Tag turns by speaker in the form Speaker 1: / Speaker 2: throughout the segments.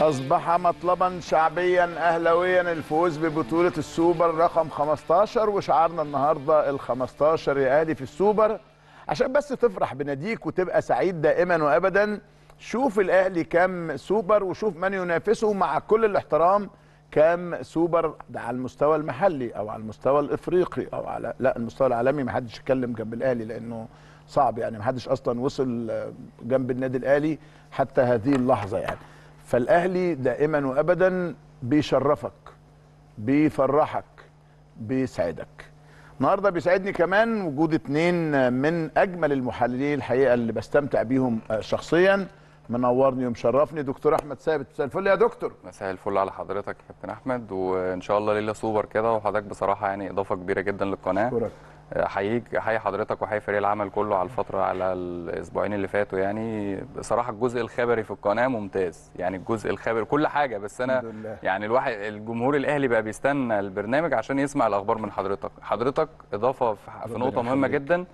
Speaker 1: أصبح مطلبا شعبيا أهلويا الفوز ببطولة السوبر رقم 15 وشعارنا النهاردة ال 15 يا أهلي في السوبر. عشان بس تفرح بناديك وتبقى سعيد دائما وأبدا شوف الأهلي كام سوبر وشوف من ينافسه مع كل الاحترام كام سوبر ده على المستوى المحلي أو على المستوى الإفريقي أو على لا المستوى العالمي. ما حدش يتكلم جنب الأهلي لأنه صعب يعني. ما حدش أصلا وصل جنب النادي الأهلي حتى هذه اللحظة يعني. فالأهلي دائما وابدا بيشرفك بيفرحك بيسعدك. النهارده بيسعدني كمان وجود اتنين من أجمل المحللين الحقيقة اللي بستمتع بيهم شخصيا. منورني ومشرفني دكتور أحمد ثابت مساء الفل يا دكتور.
Speaker 2: مساء الفل على حضرتك يا كابتن أحمد وإن شاء الله ليلة سوبر كده وحضرتك بصراحة يعني إضافة كبيرة جدا للقناة.
Speaker 1: أشكرك.
Speaker 2: احييك احيي حضرتك واحيي فريق العمل كله على الفترة على الأسبوعين اللي فاتوا يعني بصراحة الجزء الخبري في القناة ممتاز يعني الجزء الخبري كل حاجة بس
Speaker 1: أنا.
Speaker 2: يعني الواحد الجمهور الأهلي بقى بيستنى البرنامج عشان يسمع الأخبار من حضرتك حضرتك إضافة في نقطة
Speaker 1: مهمة.
Speaker 2: جدا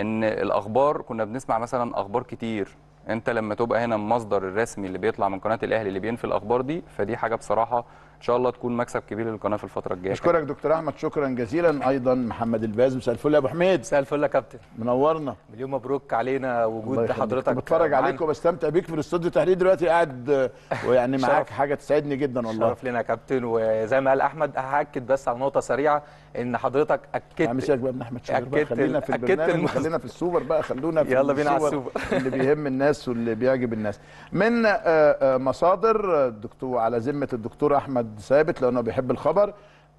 Speaker 2: إن الأخبار كنا بنسمع مثلا أخبار كتير أنت لما تبقى هنا المصدر الرسمي اللي بيطلع من قناة الأهلي اللي بينفي الأخبار دي فدي حاجة بصراحة إن شاء الله تكون مكسب كبير للقناة في الفترة الجاية
Speaker 1: أشكرك دكتور أحمد شكرا جزيلا أيضا محمد الباز مساء الفل يا أبو حميد
Speaker 3: مساء الفل يا كابتن
Speaker 1: منورنا
Speaker 3: مليون مبروك علينا وجود. حضرتك
Speaker 1: بتفرج. عليك وبستمتع بيك في الاستوديو تحليل دلوقتي قاعد آه، ويعني معاك. حاجة تسعدني جدا والله
Speaker 3: شرف لنا يا كابتن وزي ما قال أحمد هأكد بس على نقطة سريعة إن حضرتك
Speaker 1: يا مش
Speaker 3: اكدت
Speaker 1: بقى ابن أحمد بقى
Speaker 3: أكدت
Speaker 1: خلينا في البرنامج. وخلينا في السوبر بقى خلونا في
Speaker 3: يلا بينا على السوبر.
Speaker 1: اللي بيهم الناس واللي بيعجب الناس من آه، آه، مصادر آه، الدكتور على ذمة الدكتور أحمد ثابت لأنه بيحب الخبر.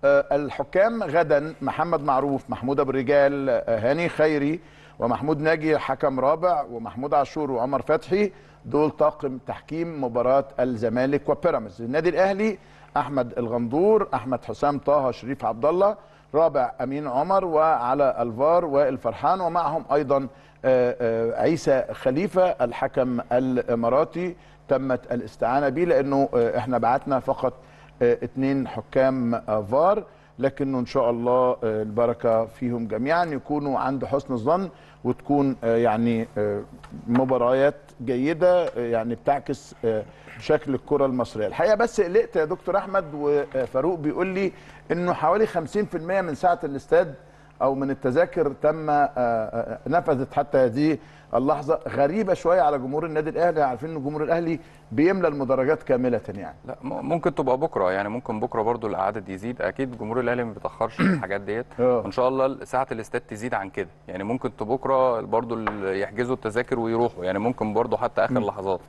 Speaker 1: آه، الحكام غدا محمد معروف محمود أبو الرجال آه، هاني خيري ومحمود ناجي حكم رابع ومحمود عاشور وعمر فتحي. دول طاقم تحكيم مباراة الزمالك وبيراميدز. النادي الأهلي أحمد الغندور أحمد حسام طه شريف عبد الله رابع أمين عمر وعلى الفار وائل فرحان ومعهم أيضا آه، عيسى خليفة الحكم الاماراتي تمت الاستعانة به لأنه إحنا بعتنا فقط اثنين حكام آه، فار. لكنه إن شاء الله آه، البركة فيهم جميعا يكونوا عند حسن الظن وتكون آه، يعني آه، مباريات جيدة آه، يعني بتعكس آه، شكل الكرة المصرية. الحقيقة بس قلقت يا دكتور أحمد وفاروق بيقول لي إنه حوالي 50% من ساعة الاستاد أو من التذاكر تم آه، آه، نفذت حتى هذه اللحظة غريبة شوية على جمهور النادي الأهلي عارفين إن جمهور الأهلي بيملى المدرجات كاملة يعني.
Speaker 2: لا ممكن تبقى بكرة يعني ممكن بكرة برضو العدد يزيد. أكيد جمهور الأهلي ما بيتأخرش في الحاجات ديت.
Speaker 1: آه.
Speaker 2: وإن شاء الله ساعة الاستاد تزيد عن كده. يعني ممكن بكرة برضو يحجزوا التذاكر ويروحوا. يعني ممكن برضو حتى آخر لحظات.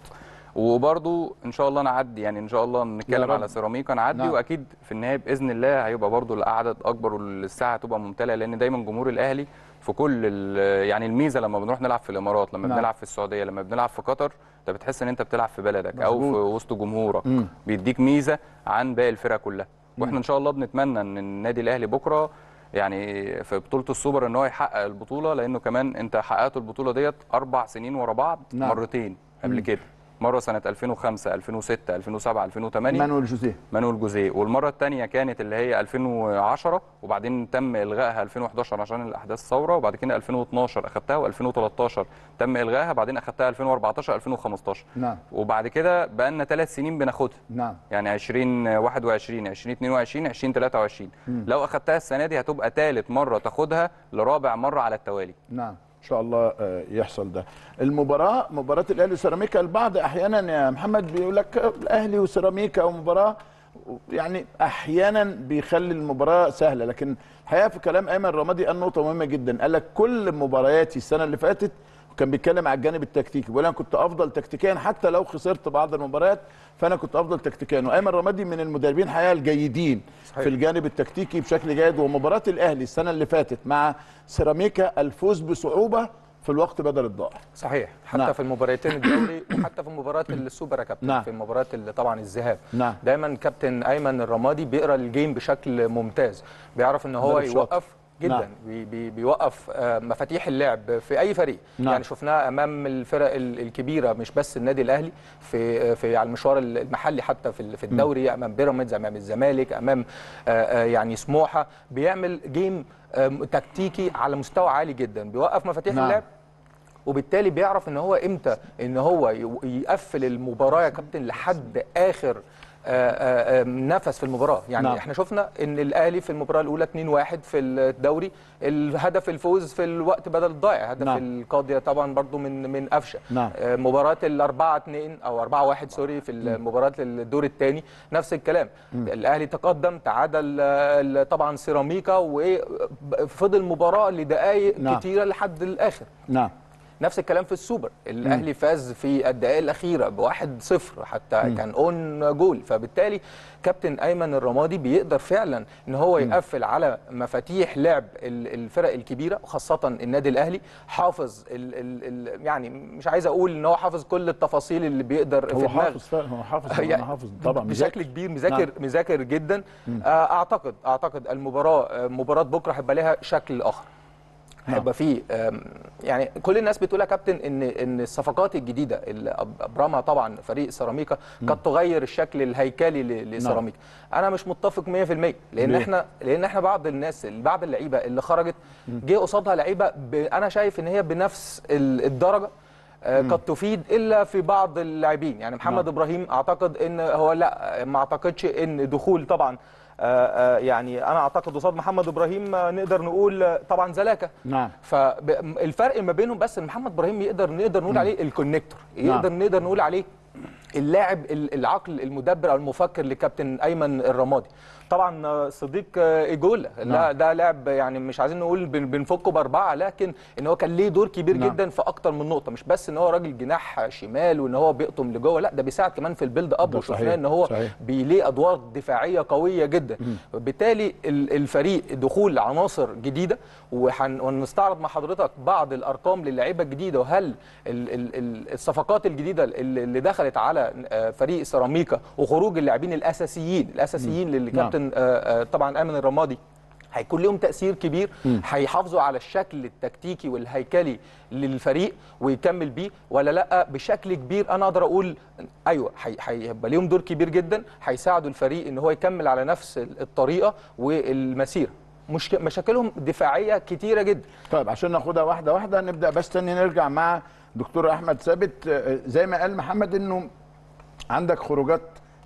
Speaker 2: وبرضو إن شاء الله نعدي. يعني إن شاء الله نتكلم. على سيراميكا نعدي.
Speaker 1: نعم.
Speaker 2: وأكيد في النهاية بإذن الله هيبقى برضو العدد أكبر والساعة هتبقى ممتلئة لأن دايما جمهور الأهلي في كل ال- يعني الميزة لما بنروح نلعب في الإمارات لما
Speaker 1: نعم.
Speaker 2: بنلعب في السعودية لما بنلعب في قطر انت بتحس إن أنت بتلعب في بلدك أو في. وسط جمهورك
Speaker 1: مم.
Speaker 2: بيديك ميزة عن باقي الفرق كلها وإحنا إن شاء الله بنتمنى إن النادي الأهلي بكرة يعني في بطولة السوبر إن هو يحقق البطولة لأنه كمان أنت حققت البطولة ديت أربع سنين ورا بعض
Speaker 1: نعم.
Speaker 2: مرتين قبل كده مرة سنة 2005 2006 2007 2008
Speaker 1: مانويل جوزيه.
Speaker 2: مانويل جوزيه. والمرة الثانية كانت اللي هي 2010 وبعدين تم إلغائها 2011 عشان الأحداث الثوره وبعد كده 2012 أخدتها و2013 تم إلغائها بعدين أخدتها 2014 2015
Speaker 1: نعم.
Speaker 2: وبعد كده بقى لنا ثلاث سنين بناخدها.
Speaker 1: نعم.
Speaker 2: يعني 2021 2022 2023 لو أخدتها السنة دي هتبقى ثالث مرة تاخدها لرابع مرة على التوالي.
Speaker 1: نعم. إن شاء الله آه، يحصل ده. المباراة مباراة الأهلي وسيراميكا البعض أحيانا يا محمد بيقول لك الأهلي وسيراميكا ومباراة يعني أحيانا بيخلي المباراة سهلة. لكن الحقيقة في كلام أيمن رمادي قال نقطة مهمة جدا. قال لك كل مبارياتي السنة اللي فاتت وكان بيتكلم على الجانب التكتيكي بيقول أنا كنت أفضل تكتيكيا حتى لو خسرت بعض المباريات فأنا كنت أفضل تكتيكيا وأيمن رمادي من المدربين الحقيقة الجيدين
Speaker 3: صحيح.
Speaker 1: في الجانب التكتيكي بشكل جيد ومباراة الأهلي السنة اللي فاتت مع سيراميكا الفوز بصعوبة في الوقت بدل الضائع
Speaker 3: صحيح حتى
Speaker 1: نعم.
Speaker 3: في المباراتين الدوري وحتى في مباراة السوبر يا كابتن
Speaker 1: نعم.
Speaker 3: في مباراة طبعا الذهاب
Speaker 1: نعم.
Speaker 3: دايما كابتن أيمن الرمادي بيقرأ ال game بشكل ممتاز بيعرف إن هو. يوقف جدا
Speaker 1: نعم.
Speaker 3: بي بي بيوقف آه، مفاتيح اللعب في أي فريق
Speaker 1: نعم.
Speaker 3: يعني شفناه أمام الفرق ال- الكبيرة مش بس النادي الأهلي في آه، في على المشوار المحلي حتى في في الدوري أمام بيراميدز أمام الزمالك أمام آه، يعني سموحة بيعمل game تكتيكي على مستوى عالي جدا بيوقف مفاتيح
Speaker 1: نعم.
Speaker 3: اللعب وبالتالي بيعرف إن هو إمتى إن هو يقفل المباراة يا كابتن لحد آخر نفس في المباراة. يعني
Speaker 1: نعم.
Speaker 3: إحنا شفنا إن الأهلي في المباراة الأولى 2-1 في الدوري. الهدف الفوز في الوقت بدل الضائع. هدف
Speaker 1: نعم.
Speaker 3: القاضية طبعا برضو من من قفشة.
Speaker 1: نعم.
Speaker 3: آه، مباراة الأربعة 2 أو 4 1 sorry في المباراة الدور الثاني نفس الكلام. الأهلي تقدم تعادل آه، طبعا سيراميكا وفضل مباراة لدقائق
Speaker 1: نعم.
Speaker 3: كتيرة لحد الآخر.
Speaker 1: نعم.
Speaker 3: نفس الكلام في السوبر. الأهلي فاز في الدقائق الأخيرة بواحد صفر حتى م. كان own goal. فبالتالي كابتن أيمن الرمادي بيقدر فعلا إن هو يقفل على مفاتيح لعب ال- الفرق الكبيرة وخاصه النادي الأهلي. حافظ ال ال ال يعني مش عايز أقول إن هو حافظ كل التفاصيل اللي بيقدر في
Speaker 1: هو
Speaker 3: دماغه.
Speaker 1: حافظ فعلا هو حافظ
Speaker 3: يعني
Speaker 1: حافظ طبعا.
Speaker 3: بشكل. كبير مذاكر
Speaker 1: نعم.
Speaker 3: مذاكر جدا. آه، أعتقد أعتقد المباراة آه، مباراة بكرة هيبقى لها شكل
Speaker 1: آخر.
Speaker 3: هيبقى فيه آم، يعني كل الناس بتقول يا كابتن إن إن الصفقات الجديدة اللي أبرمها طبعا فريق سيراميكا قد تغير الشكل الهيكلي لسيراميكا. أنا مش متفق 100% لأن
Speaker 1: ليه؟
Speaker 3: إحنا لأن إحنا بعض الناس بعض اللعيبة اللي خرجت جه قصادها لعيبة أنا شايف إن هي بنفس ال- الدرجة آه، قد تفيد إلا في بعض اللاعبين. يعني محمد
Speaker 1: نعم.
Speaker 3: إبراهيم أعتقد إن هو لأ ما أعتقدش إن دخول طبعا يعني أنا أعتقد قصاد محمد إبراهيم آه، نقدر نقول آه، طبعا زلاكة.
Speaker 1: نعم.
Speaker 3: فالفرق ما بينهم بس إن محمد إبراهيم يقدر نقدر نقول عليه الكونكتور يقدر
Speaker 1: نعم.
Speaker 3: نقدر نقول عليه اللاعب ال- العقل المدبر أو المفكر لكابتن أيمن الرمادي. طبعا صديق إيجولا لا
Speaker 1: نعم.
Speaker 3: ده لاعب يعني مش عايزين نقول بن- بنفكه بأربعة لكن إن هو كان ليه دور كبير
Speaker 1: نعم.
Speaker 3: جدا في أكتر من نقطة مش بس إن هو راجل جناح شمال وإن هو بيقطم لجوه لا ده بيساعد كمان في ال build
Speaker 1: up
Speaker 3: وشفناه إن هو. بيليه أدوار دفاعية قوية جدا بالتالي ال- الفريق دخول عناصر جديدة وهن- وهنستعرض مع حضرتك بعض الأرقام للعيبة الجديدة وهل ال- ال- ال- الصفقات الجديدة اللي دخلت على آه، فريق سيراميكا وخروج اللاعبين الأساسيين الأساسيين اللي كابتن آه، آه، طبعا ايمن الرمادي هيكون لهم تأثير كبير هيحافظوا على الشكل التكتيكي والهيكلي للفريق ويكمل بيه ولا لأ؟ بشكل كبير أنا أقدر أقول أيوه هي- هيبقى ليهم دور كبير جدا هيساعدوا الفريق إن هو يكمل على نفس الطريقة والمسيره مشك... مشاكلهم دفاعية كتيرة جدا.
Speaker 1: طيب عشان ناخدها واحدة واحدة نبدأ بس تاني نرجع مع دكتور أحمد ثابت. آه، زي ما قال محمد إنه عندك خروجات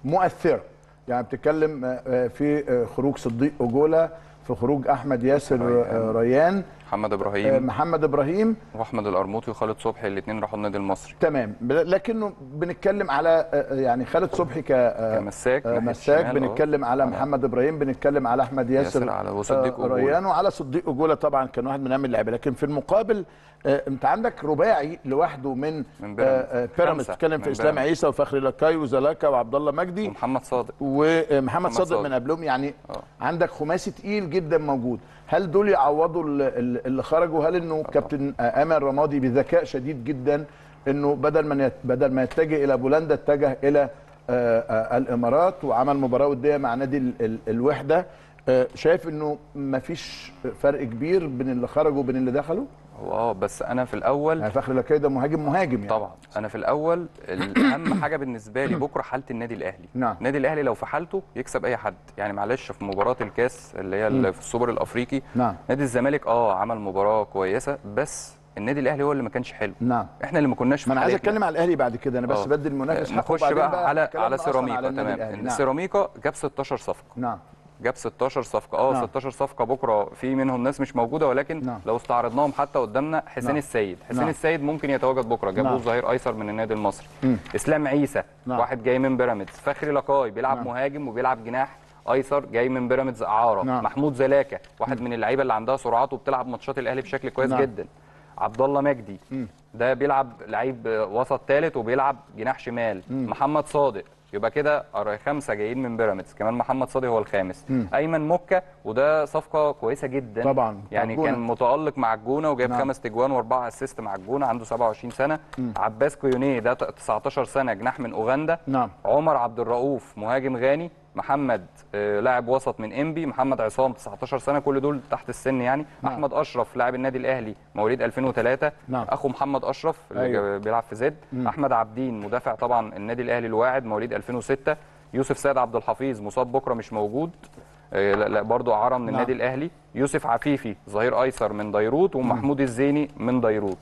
Speaker 1: مؤثرة. يعني بتتكلم آه، آه، في آه، خروج صديق اجولا في خروج أحمد ياسر ريان.
Speaker 2: محمد
Speaker 1: آه،
Speaker 2: إبراهيم
Speaker 1: محمد إبراهيم
Speaker 2: وأحمد القرموطي وخالد صبحي الاثنين راحوا النادي المصري
Speaker 1: تمام لكنه بنتكلم على آه، يعني خالد صبحي ك آه،
Speaker 2: كمساك
Speaker 1: آه، مساك
Speaker 2: آه.
Speaker 1: بنتكلم على محمد إبراهيم بنتكلم على أحمد ياسر,
Speaker 2: ياسر على وصديق
Speaker 1: آه،. ريان وعلى صديق اجولا طبعا كان واحد من أهم اللعيبه لكن في المقابل آه، أنت عندك رباعي لوحده من
Speaker 2: من بيراميدز.
Speaker 1: آه، آه، بتتكلم في
Speaker 2: إسلام.
Speaker 1: عيسى وفخري لكاي وزلاكا وعبد الله مجدي
Speaker 2: ومحمد صادق
Speaker 1: ومحمد صادق
Speaker 2: صادق.
Speaker 1: من قبلهم يعني
Speaker 2: آه.
Speaker 1: عندك خماسي تقيل جدا موجود هل دول يعوضوا ال- ال- اللي خرجوا؟ هل إنه كابتن امل رمادي بذكاء شديد جدا إنه بدل ما بدل ما يتجه إلى بولندا اتجه إلى آه، آه، الإمارات وعمل مباراة ودية مع نادي ال- ال- الوحدة آه، شايف إنه مفيش فرق كبير بين اللي خرجوا وبين اللي دخلوا؟
Speaker 2: هو آه بس أنا في الأول
Speaker 1: يعني فخر لكاي ده مهاجم مهاجم يعني.
Speaker 2: طبعا. أنا في الأول الأهم حاجة بالنسبة لي بكرة حالة النادي الأهلي.
Speaker 1: نعم.
Speaker 2: النادي الأهلي لو في حالته يكسب أي حد. يعني معلش في مباراة الكاس اللي هي اللي في السوبر الأفريقي
Speaker 1: نعم.
Speaker 2: نادي الزمالك آه عمل مباراة كويسة بس النادي الأهلي هو اللي ما كانش حلو.
Speaker 1: نعم.
Speaker 2: إحنا اللي ما كناش
Speaker 1: ما أنا عايز. أتكلم على الأهلي بعد كده. أنا بس
Speaker 2: آه.
Speaker 1: بدي المنافس
Speaker 2: نخش
Speaker 1: وبعدين
Speaker 2: بقى على على سيراميكا تمام.
Speaker 1: نعم.
Speaker 2: سيراميكا جاب 16 صفقة.
Speaker 1: نعم.
Speaker 2: جاب 16 صفقة آه
Speaker 1: نعم.
Speaker 2: 16 صفقة بكرة في منهم ناس مش موجودة ولكن
Speaker 1: نعم.
Speaker 2: لو استعرضناهم حتى قدامنا حسين
Speaker 1: نعم.
Speaker 2: السيد حسين
Speaker 1: نعم.
Speaker 2: السيد ممكن يتواجد بكرة جابوه
Speaker 1: نعم.
Speaker 2: ظهير أيسر من النادي المصري
Speaker 1: مم.
Speaker 2: إسلام عيسى
Speaker 1: نعم.
Speaker 2: واحد جاي من بيراميدز فخري لقاي بيلعب
Speaker 1: نعم.
Speaker 2: مهاجم وبيلعب جناح أيسر جاي من بيراميدز أعارة
Speaker 1: نعم.
Speaker 2: محمود زلاكه واحد من اللعيبة اللي عندها سرعات وبتلعب ماتشات الأهلي بشكل كويس
Speaker 1: نعم.
Speaker 2: جدا عبد الله مجدي ده بيلعب لعيب وسط ثالث وبيلعب جناح شمال محمد صادق يبقى كده خمسة جايين من بيراميدز. كمان محمد صادق هو الخامس. أيمن مكه وده صفقة كويسة جدا.
Speaker 1: طبعاً،
Speaker 2: يعني
Speaker 1: بتاع
Speaker 2: كان
Speaker 1: الجونة.
Speaker 2: متألق مع الجونة وجايب
Speaker 1: نعم.
Speaker 2: خمس تجوان وأربعة أسيست مع الجونة. عنده 27 سنة. عباس كويونيه ده 19 سنة جناح من أوغندا.
Speaker 1: نعم.
Speaker 2: عمر عبد الرؤوف مهاجم غاني. محمد آه، لاعب وسط من انبي محمد عصام 19 سنة كل دول تحت السن يعني
Speaker 1: نعم.
Speaker 2: أحمد أشرف لاعب النادي الأهلي مواليد 2003
Speaker 1: نعم.
Speaker 2: أخو محمد أشرف اللي.
Speaker 1: أيوة.
Speaker 2: بيلعب في زد أحمد عبدين مدافع طبعا النادي الأهلي الواعد مواليد 2006 يوسف سيد عبد الحفيظ مصاب بكرة مش موجود آه، لا, لا برضه اعاره من
Speaker 1: نعم.
Speaker 2: النادي الأهلي يوسف عفيفي ظهير أيسر من ديروت ومحمود الزيني من ديروت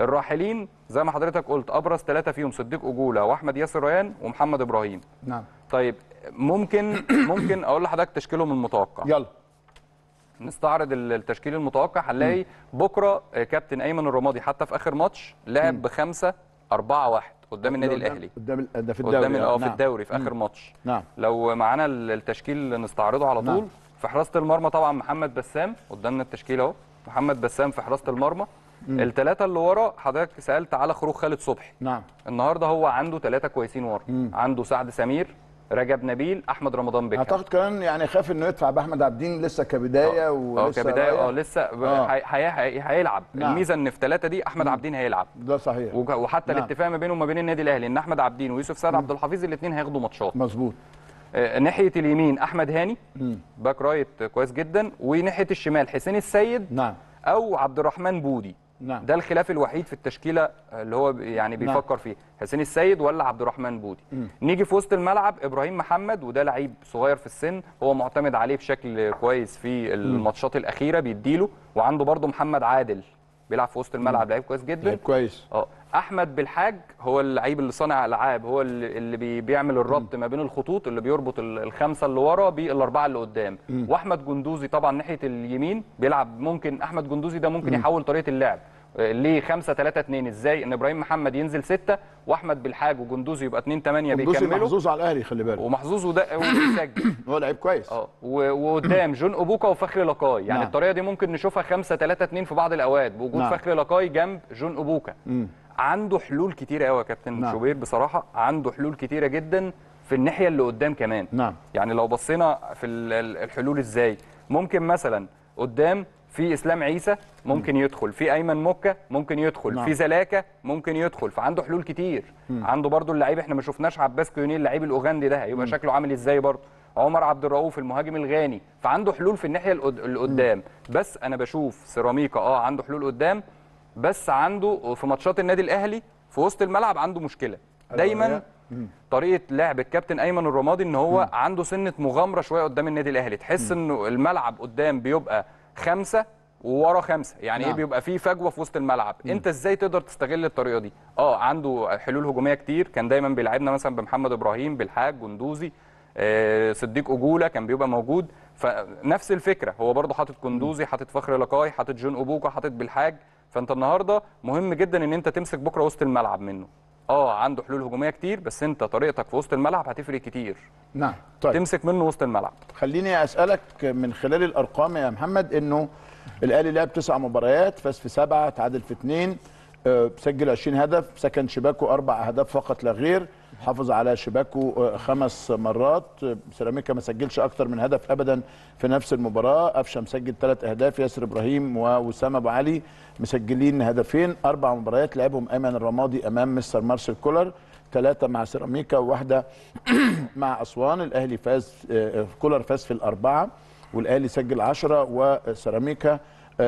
Speaker 2: الراحلين زي ما حضرتك قلت أبرز ثلاثة فيهم صديق أجولة وأحمد ياسر ريان ومحمد إبراهيم.
Speaker 1: نعم.
Speaker 2: طيب ممكن ممكن أقول لحضرتك تشكيلهم المتوقع.
Speaker 1: يلا.
Speaker 2: نستعرض ال- التشكيل المتوقع هنلاقي بكرة آه، كابتن أيمن الرمادي حتى في آخر ماتش لعب بخمسة أربعة واحد قدام النادي الأهلي.
Speaker 1: قدام ال- ده في الدوري.
Speaker 2: قدام آه في
Speaker 1: نعم.
Speaker 2: الدوري في آخر ماتش.
Speaker 1: نعم.
Speaker 2: لو معانا ال- التشكيل نستعرضه على طول.
Speaker 1: نعم.
Speaker 2: في حراسة المرمى طبعا محمد بسام قدامنا التشكيل أهو. محمد بسام في حراسة المرمى. الثلاثه اللي ورا حضرتك سألت على خروج خالد صبحي.
Speaker 1: نعم.
Speaker 2: النهارده هو عنده ثلاثة كويسين ورا. عنده سعد سمير رجب نبيل أحمد رمضان بكر
Speaker 1: أعتقد كمان يعني خاف إنه يدفع بأحمد عبدين لسه كبداية
Speaker 2: آه.
Speaker 1: ولسه
Speaker 2: كبداية
Speaker 1: آه.
Speaker 2: لسه
Speaker 1: آه.
Speaker 2: هي- هي- هي- هيلعب.
Speaker 1: نعم.
Speaker 2: الميزة إن في ثلاثة دي أحمد عابدين هيلعب.
Speaker 1: ده صحيح.
Speaker 2: وحتى
Speaker 1: نعم.
Speaker 2: الاتفاق ما بينه وما بين النادي الأهلي إن أحمد عابدين ويوسف سعد عبد الحفيظ الاثنين هياخدوا ماتشات.
Speaker 1: مظبوط.
Speaker 2: آه، ناحية اليمين أحمد هاني back right كويس جدا وناحية الشمال حسين السيد
Speaker 1: نعم.
Speaker 2: أو عبد الرحمن بودي.
Speaker 1: نعم.
Speaker 2: ده الخلاف الوحيد في التشكيلة اللي هو يعني
Speaker 1: نعم.
Speaker 2: بيفكر فيه. حسين السيد ولا عبد الرحمن بودي. نيجي في وسط الملعب إبراهيم محمد وده لعيب صغير في السن هو معتمد عليه بشكل كويس في الماتشات الأخيرة بيديله وعنده برضه محمد عادل بيلعب في وسط الملعب لعيب كويس جدا.
Speaker 1: لعيب كويس.
Speaker 2: آه أحمد بالحاج هو اللعيب اللي صانع ألعاب هو اللي اللي بي- بيعمل الربط ما بين الخطوط اللي بيربط ال- الخمسة اللي ورا بالاربعه اللي قدام. وأحمد قندوسي طبعا ناحية اليمين بيلعب ممكن أحمد قندوسي ده ممكن يحول طريقة اللعب. آه، ليه 5 3 2 إزاي؟ إن إبراهيم محمد ينزل 6 وأحمد بالحاج وقندوسي يبقى 2 8
Speaker 1: قندوسي
Speaker 2: بيكملوا.
Speaker 1: محظوظ على الأهلي خلي بالك.
Speaker 2: ومحظوظ وده وبيسجل
Speaker 1: هو لعيب كويس.
Speaker 2: آه وقدام جون اوبوكا وفخري لقاي يعني
Speaker 1: نعم.
Speaker 2: الطريقة دي ممكن نشوفها 5 3 2 في بعض الأوقات. بوجود
Speaker 1: نعم.
Speaker 2: فخري لقاي جنب جون اوبوكا عنده حلول كتيرة قوي يا كابتن
Speaker 1: نعم.
Speaker 2: شوبير بصراحة. عنده حلول كتيرة جدا في الناحية اللي قدام كمان.
Speaker 1: نعم.
Speaker 2: يعني لو بصينا في ال- ال- الحلول إزاي. ممكن مثلا قدام في إسلام عيسى ممكن يدخل. في أيمن مكه ممكن يدخل.
Speaker 1: نعم.
Speaker 2: في زلاكه ممكن يدخل. فعنده حلول كتير. عنده برضو اللعيب إحنا ما شفناش عباس كيونيل اللعيب الأوغندي ده. هيبقى شكله عامل إزاي برضو؟ عمر عبد الرؤوف المهاجم الغاني. فعنده حلول في الناحية القد- اللي قدام بس أنا بشوف سيراميكا آه عنده حلول قدام. بس عنده في ماتشات النادي الأهلي في وسط الملعب عنده مشكلة. دايما طريقة لعب الكابتن أيمن الرمادي إن هو عنده سنة مغامرة شوية قدام النادي الأهلي. تحس إنه الملعب قدام بيبقى خمسة وورا خمسة. يعني
Speaker 1: نعم.
Speaker 2: إيه بيبقى فيه فجوة في وسط الملعب؟ أنت إزاي تقدر تستغل الطريقة دي؟ آه عنده حلول هجومية كتير. كان دايما بيلعبنا مثلا بمحمد إبراهيم بالحاج جندوزي آه، صديق أجولة كان بيبقى موجود. فنفس الفكرة. هو برضه حاطط كندوزي حاطط فخر لقاي حاطط جون اوبوكا حاطط بالحاج. فانت النهارده مهم جدا ان انت تمسك بكره وسط الملعب منه. آه عنده حلول هجوميه كتير بس انت طريقتك في وسط الملعب هتفرق كتير.
Speaker 1: نعم طيب.
Speaker 2: تمسك منه وسط الملعب.
Speaker 1: خليني أسألك من خلال الأرقام يا محمد إنه الأهلي لعب تسع مباريات فاز في سبعة تعادل في اثنين آه، سجل 20 هدف سكن شباكه أربع أهداف فقط لا غير. حافظ على شباكه آه، خمس مرات. سيراميكا ما سجلش أكتر من هدف ابدا في نفس المباراة. قفشة مسجل ثلاث أهداف. ياسر إبراهيم ووسام أبو علي مسجلين هدفين. أربع مباريات لعبهم ايمن الرمادي أمام مستر مارسيل كولر. ثلاثة مع سيراميكا وواحده مع أسوان. الأهلي فاز آه، آه، كولر فاز في الأربعة والأهلي سجل 10 وسيراميكا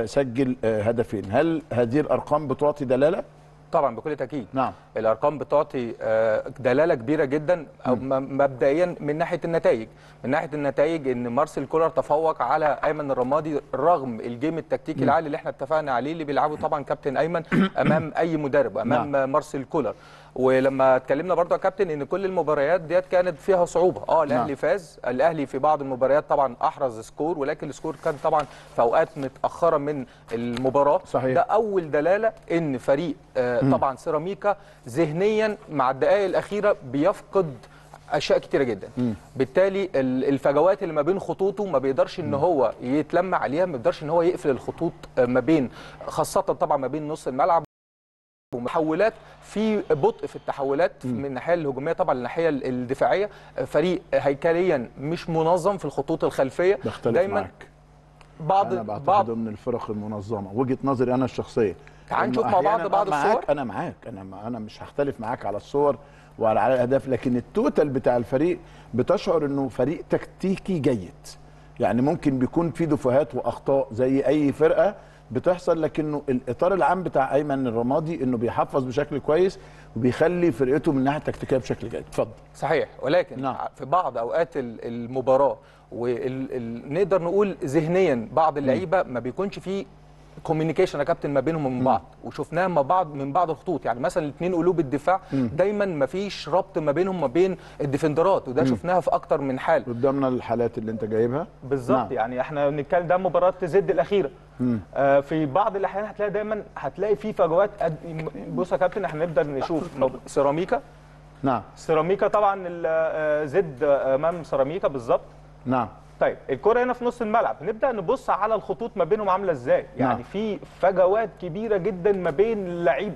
Speaker 1: سجل هدفين. هل هذه الأرقام بتعطي دلالة؟
Speaker 3: طبعا بكل تأكيد.
Speaker 1: نعم.
Speaker 3: الأرقام بتعطي آه، دلالة كبيرة جدا مبدئيا من ناحية النتائج. من ناحية النتائج إن مارسيل كولر تفوق على أيمن الرمادي رغم ال game التكتيكي العالي اللي إحنا اتفقنا عليه اللي بيلعبه طبعا كابتن أيمن أمام أي مدرب أمام
Speaker 1: نعم.
Speaker 3: مارسيل كولر. ولما اتكلمنا برضو يا كابتن إن كل المباريات ديت كانت فيها صعوبة. آه الأهلي
Speaker 1: نعم.
Speaker 3: فاز. الأهلي في بعض المباريات طبعا أحرز score ولكن ال score كان طبعا في أوقات متأخرة من المباراة.
Speaker 1: صحيح.
Speaker 3: ده أول دلالة إن فريق آه طبعا سيراميكا ذهنيا مع الدقائق الأخيرة بيفقد أشياء كتيرة جدا. بالتالي ال- الفجوات اللي ما بين خطوطه ما بيقدرش إن هو يتلم عليها ما بيقدرش إن هو يقفل الخطوط آه، ما بين خاصة طبعا ما بين نص الملعب ومحولات في بطء في التحولات من الناحية الهجومية طبعا الناحية ال- الدفاعية. آه، فريق هيكليا مش منظم في الخطوط الخلفية.
Speaker 1: بختلف
Speaker 3: دايما
Speaker 1: معك
Speaker 3: بعض
Speaker 1: أنا
Speaker 3: بعض
Speaker 1: بعتقده من الفرق المنظمة. وجهة نظري أنا الشخصية.
Speaker 3: تعال نشوف مع بعض
Speaker 1: أحياناً
Speaker 3: بعض
Speaker 1: معاك.
Speaker 3: الصور.
Speaker 1: أنا معاك. أنا أنا مش هختلف معاك على الصور وعلى على الأهداف لكن التوتال بتاع الفريق بتشعر إنه فريق تكتيكي جيد. يعني ممكن بيكون في دفوهات وأخطاء زي أي فرقة بتحصل لكنه الإطار العام بتاع أيمن الرمادي إنه بيحفظ بشكل كويس وبيخلي فرقته من الناحية التكتيكية بشكل جيد. اتفضل.
Speaker 3: صحيح. ولكن
Speaker 1: نعم.
Speaker 3: في بعض أوقات ال- المباراة ونقدر نقول ذهنيا بعض اللعيبة ما بيكونش فيه communication يا كابتن ما بينهم ومن بعض وشفناها مع بعض من بعض الخطوط يعني مثلا الاثنين قلوب الدفاع دايما ما فيش ربط ما بينهم ما بين ال defenderات وده شفناها في أكتر من حال.
Speaker 1: قدامنا الحالات اللي أنت جايبها؟
Speaker 4: بالظبط
Speaker 1: نعم.
Speaker 4: يعني إحنا بنتكلم ده مباراة زد الأخيرة. آه في بعض الأحيان هتلاقي دايما هتلاقي في فجوات قد بص يا كابتن إحنا نبدأ نشوف. مب- سيراميكا.
Speaker 1: نعم.
Speaker 4: سيراميكا طبعا آه، زد أمام سيراميكا بالظبط.
Speaker 1: نعم.
Speaker 4: طيب الكرة هنا في نص الملعب. نبدأ نبص على الخطوط ما بينهم عاملة إزاي. يعني
Speaker 1: نعم.
Speaker 4: في فجوات كبيرة جدا ما بين اللعيب.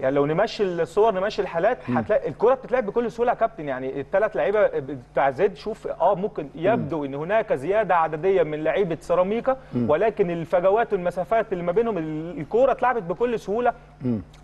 Speaker 4: يعني لو نمشي الصور نمشي الحالات هتلاقي الكرة بتتلعب بكل سهولة يا كابتن. يعني الثلاث لعيبة بتاع زد شوف آه ممكن يبدو إن هناك زيادة عددية من لعيبة سيراميكا ولكن الفجوات والمسافات اللي ما بينهم ال- الكرة اتلعبت بكل سهولة.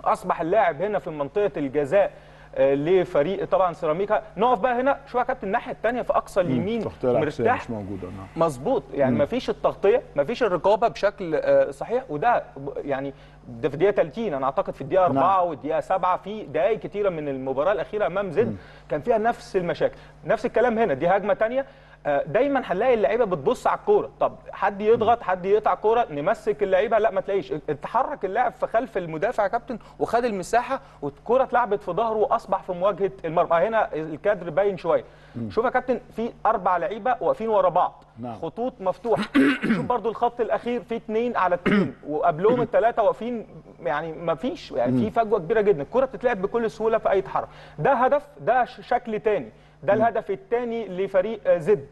Speaker 4: أصبح اللاعب هنا في منطقة الجزاء لفريق طبعا سيراميكا. نقف بقى هنا. شوية يا كابتن الناحية الثانية في أقصى اليمين مرتاح
Speaker 1: مش موجودة نعم.
Speaker 4: مظبوط. يعني ما فيش التغطية ما فيش الرقابة بشكل آه، صحيح. وده يعني ده في الدقيقة 30 أنا أعتقد في الدقيقة 4 والدقيقة 7 في دقائق كتيرة من المباراة الأخيرة أمام زد. كان فيها نفس المشاكل نفس الكلام هنا. دي هجمة ثانية دايما هنلاقي اللعيبة بتبص على الكورة. طب حد يضغط حد يقطع الكوره نمسك اللعيبة. لا ما تلاقيش. اتحرك اللاعب في خلف المدافع يا كابتن وخد المساحة والكورة اتلعبت في ظهره وأصبح في مواجهة المرمى. هنا الكادر باين شوية. شوف يا كابتن في أربع لعيبة واقفين ورا بعض.
Speaker 1: نعم.
Speaker 4: خطوط مفتوحة. شوف برضو الخط الأخير فيه اثنين على اثنين وقبلهم الثلاثه واقفين يعني ما فيش يعني في فجوة كبيرة جدا. الكره بتتلعب بكل سهولة في أي تحرك. ده هدف ده شكل تاني. ده الهدف الثاني لفريق آه، زد.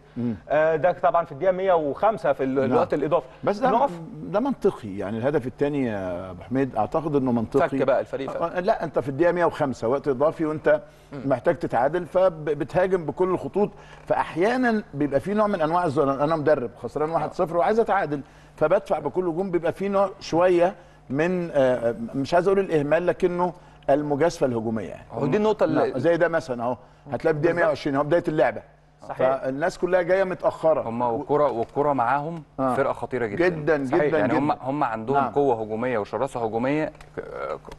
Speaker 4: آه، ده طبعا في الدقيقة 105 في ال- الوقت الإضافي.
Speaker 1: بس ده
Speaker 4: نقف.
Speaker 1: ده منطقي. يعني الهدف الثاني يا أبو حميد أعتقد إنه منطقي.
Speaker 3: فك بقى الفريق فك.
Speaker 1: آه، لا أنت في الدقيقة 105 وقت إضافي وأنت محتاج تتعادل فبتهاجم بكل الخطوط. فاحيانا بيبقى في نوع من أنواع الظلم أنا مدرب خسران 1-0 وعايز أتعادل فبدفع بكل هجوم. بيبقى في نوع شوية من مش عايز أقول الإهمال لكنه المجازفة الهجومية يعني
Speaker 3: ودي النقطة اللي
Speaker 1: نعم، زي ده مثلا أهو هتلاقي في الدقيقه 120 اهو بداية اللعبة
Speaker 4: صحيح.
Speaker 1: فالناس كلها جاية متأخرة
Speaker 2: هم والكره والكرة معاهم
Speaker 1: آه.
Speaker 2: فرقة خطيرة جدا
Speaker 1: جدا
Speaker 4: صحيح.
Speaker 1: جدا
Speaker 2: يعني
Speaker 1: جدا
Speaker 2: هم هم عندهم
Speaker 1: نعم.
Speaker 2: قوة هجومية وشراسة هجومية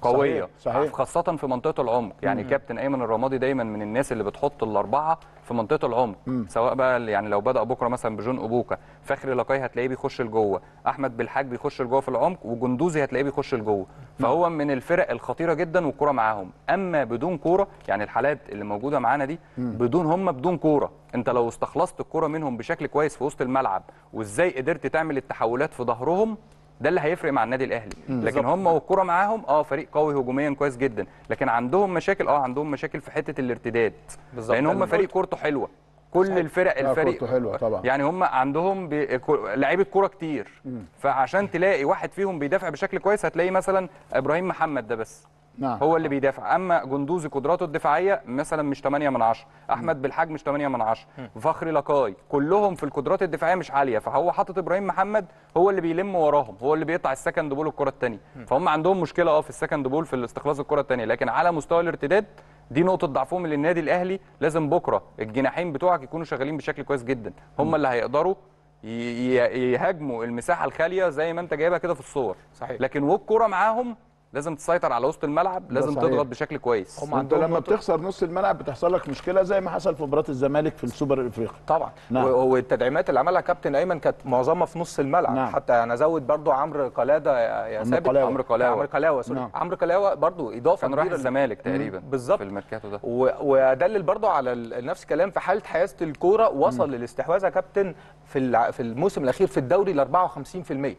Speaker 2: قوية
Speaker 1: صحيح، صحيح.
Speaker 2: خاصة في منطقة العمق يعني كابتن أيمن الرمادي دايما من الناس اللي بتحط الأربعة في منطقة العمق سواء بقى يعني لو بدأ بكرة مثلا بجون أبوكا فخري لقاي هتلاقيه بيخش لجوه أحمد بالحاج بيخش لجوه في العمق وجندوزي هتلاقيه بيخش لجوه. فهو من الفرق الخطيرة جدا والكرة معاهم. أما بدون كورة يعني الحالات اللي موجودة معانا دي بدون هم بدون كورة. أنت لو استخلصت الكورة منهم بشكل كويس في وسط الملعب وإزاي قدرت تعمل التحولات في ظهرهم ده اللي هيفرق مع النادي الأهلي. لكن هم والكرة معاهم آه فريق قوي هجوميا كويس جدا. لكن عندهم مشاكل آه عندهم مشاكل في حتة الارتداد.
Speaker 3: بالظبط.
Speaker 2: لأن هم فريق كورته حلوة. كل الفرق
Speaker 1: لا،
Speaker 2: الفريق
Speaker 1: حلوة طبعا.
Speaker 2: يعني هم عندهم بي- لعيبة كورة كتير. فعشان تلاقي واحد فيهم بيدافع بشكل كويس هتلاقي مثلا إبراهيم محمد ده بس.
Speaker 1: نعم.
Speaker 2: هو اللي بيدافع. أما جندوزي قدراته الدفاعية مثلا مش 8 من 10 أحمد بالحاج مش 8 من 10 فخري لقاي كلهم في القدرات الدفاعية مش عالية. فهو حاطط إبراهيم محمد هو اللي بيلم وراهم. هو اللي بيقطع ال second ball الكرة الثانية فهم عندهم مشكلة آه في ال second ball في الاستخلاص الكرة الثانية لكن على مستوى الارتداد دي نقطة ضعفهم اللي النادي الأهلي. لازم بكرة الجناحين بتوعك يكونوا شغالين بشكل كويس جدا. هم اللي هيقدروا يهاجموا المساحة الخالية زي ما أنت جايبها كده في الصور.
Speaker 3: صحيح.
Speaker 2: لكن والكره معاهم لازم تسيطر على وسط الملعب لازم
Speaker 1: صحيح.
Speaker 2: تضغط بشكل كويس
Speaker 3: هم
Speaker 1: انت لما
Speaker 3: نقطة-
Speaker 1: بتخسر نص الملعب بتحصل لك مشكلة زي ما حصل في مباراة الزمالك في السوبر الإفريقي
Speaker 3: طبعا
Speaker 1: نعم.
Speaker 3: والتدعيمات اللي عملها كابتن أيمن كانت معظمها في نص الملعب
Speaker 1: نعم.
Speaker 3: حتى أنا أزود برضو عمرو قلادة يا ثابت.
Speaker 2: عمرو قلاوة.
Speaker 3: عمرو قلاوة sorry
Speaker 1: نعم.
Speaker 3: عمرو قلاوة برضو إضافة
Speaker 2: كان
Speaker 3: كبيرة
Speaker 2: الزمالك تقريبا
Speaker 3: بالظبط.
Speaker 2: في الميركاتو ده
Speaker 3: و- وأدلل برضو على نفس الكلام في حالة حيازه الكورة وصل للاستحواذ يا كابتن في في الموسم الأخير في الدوري ل 54%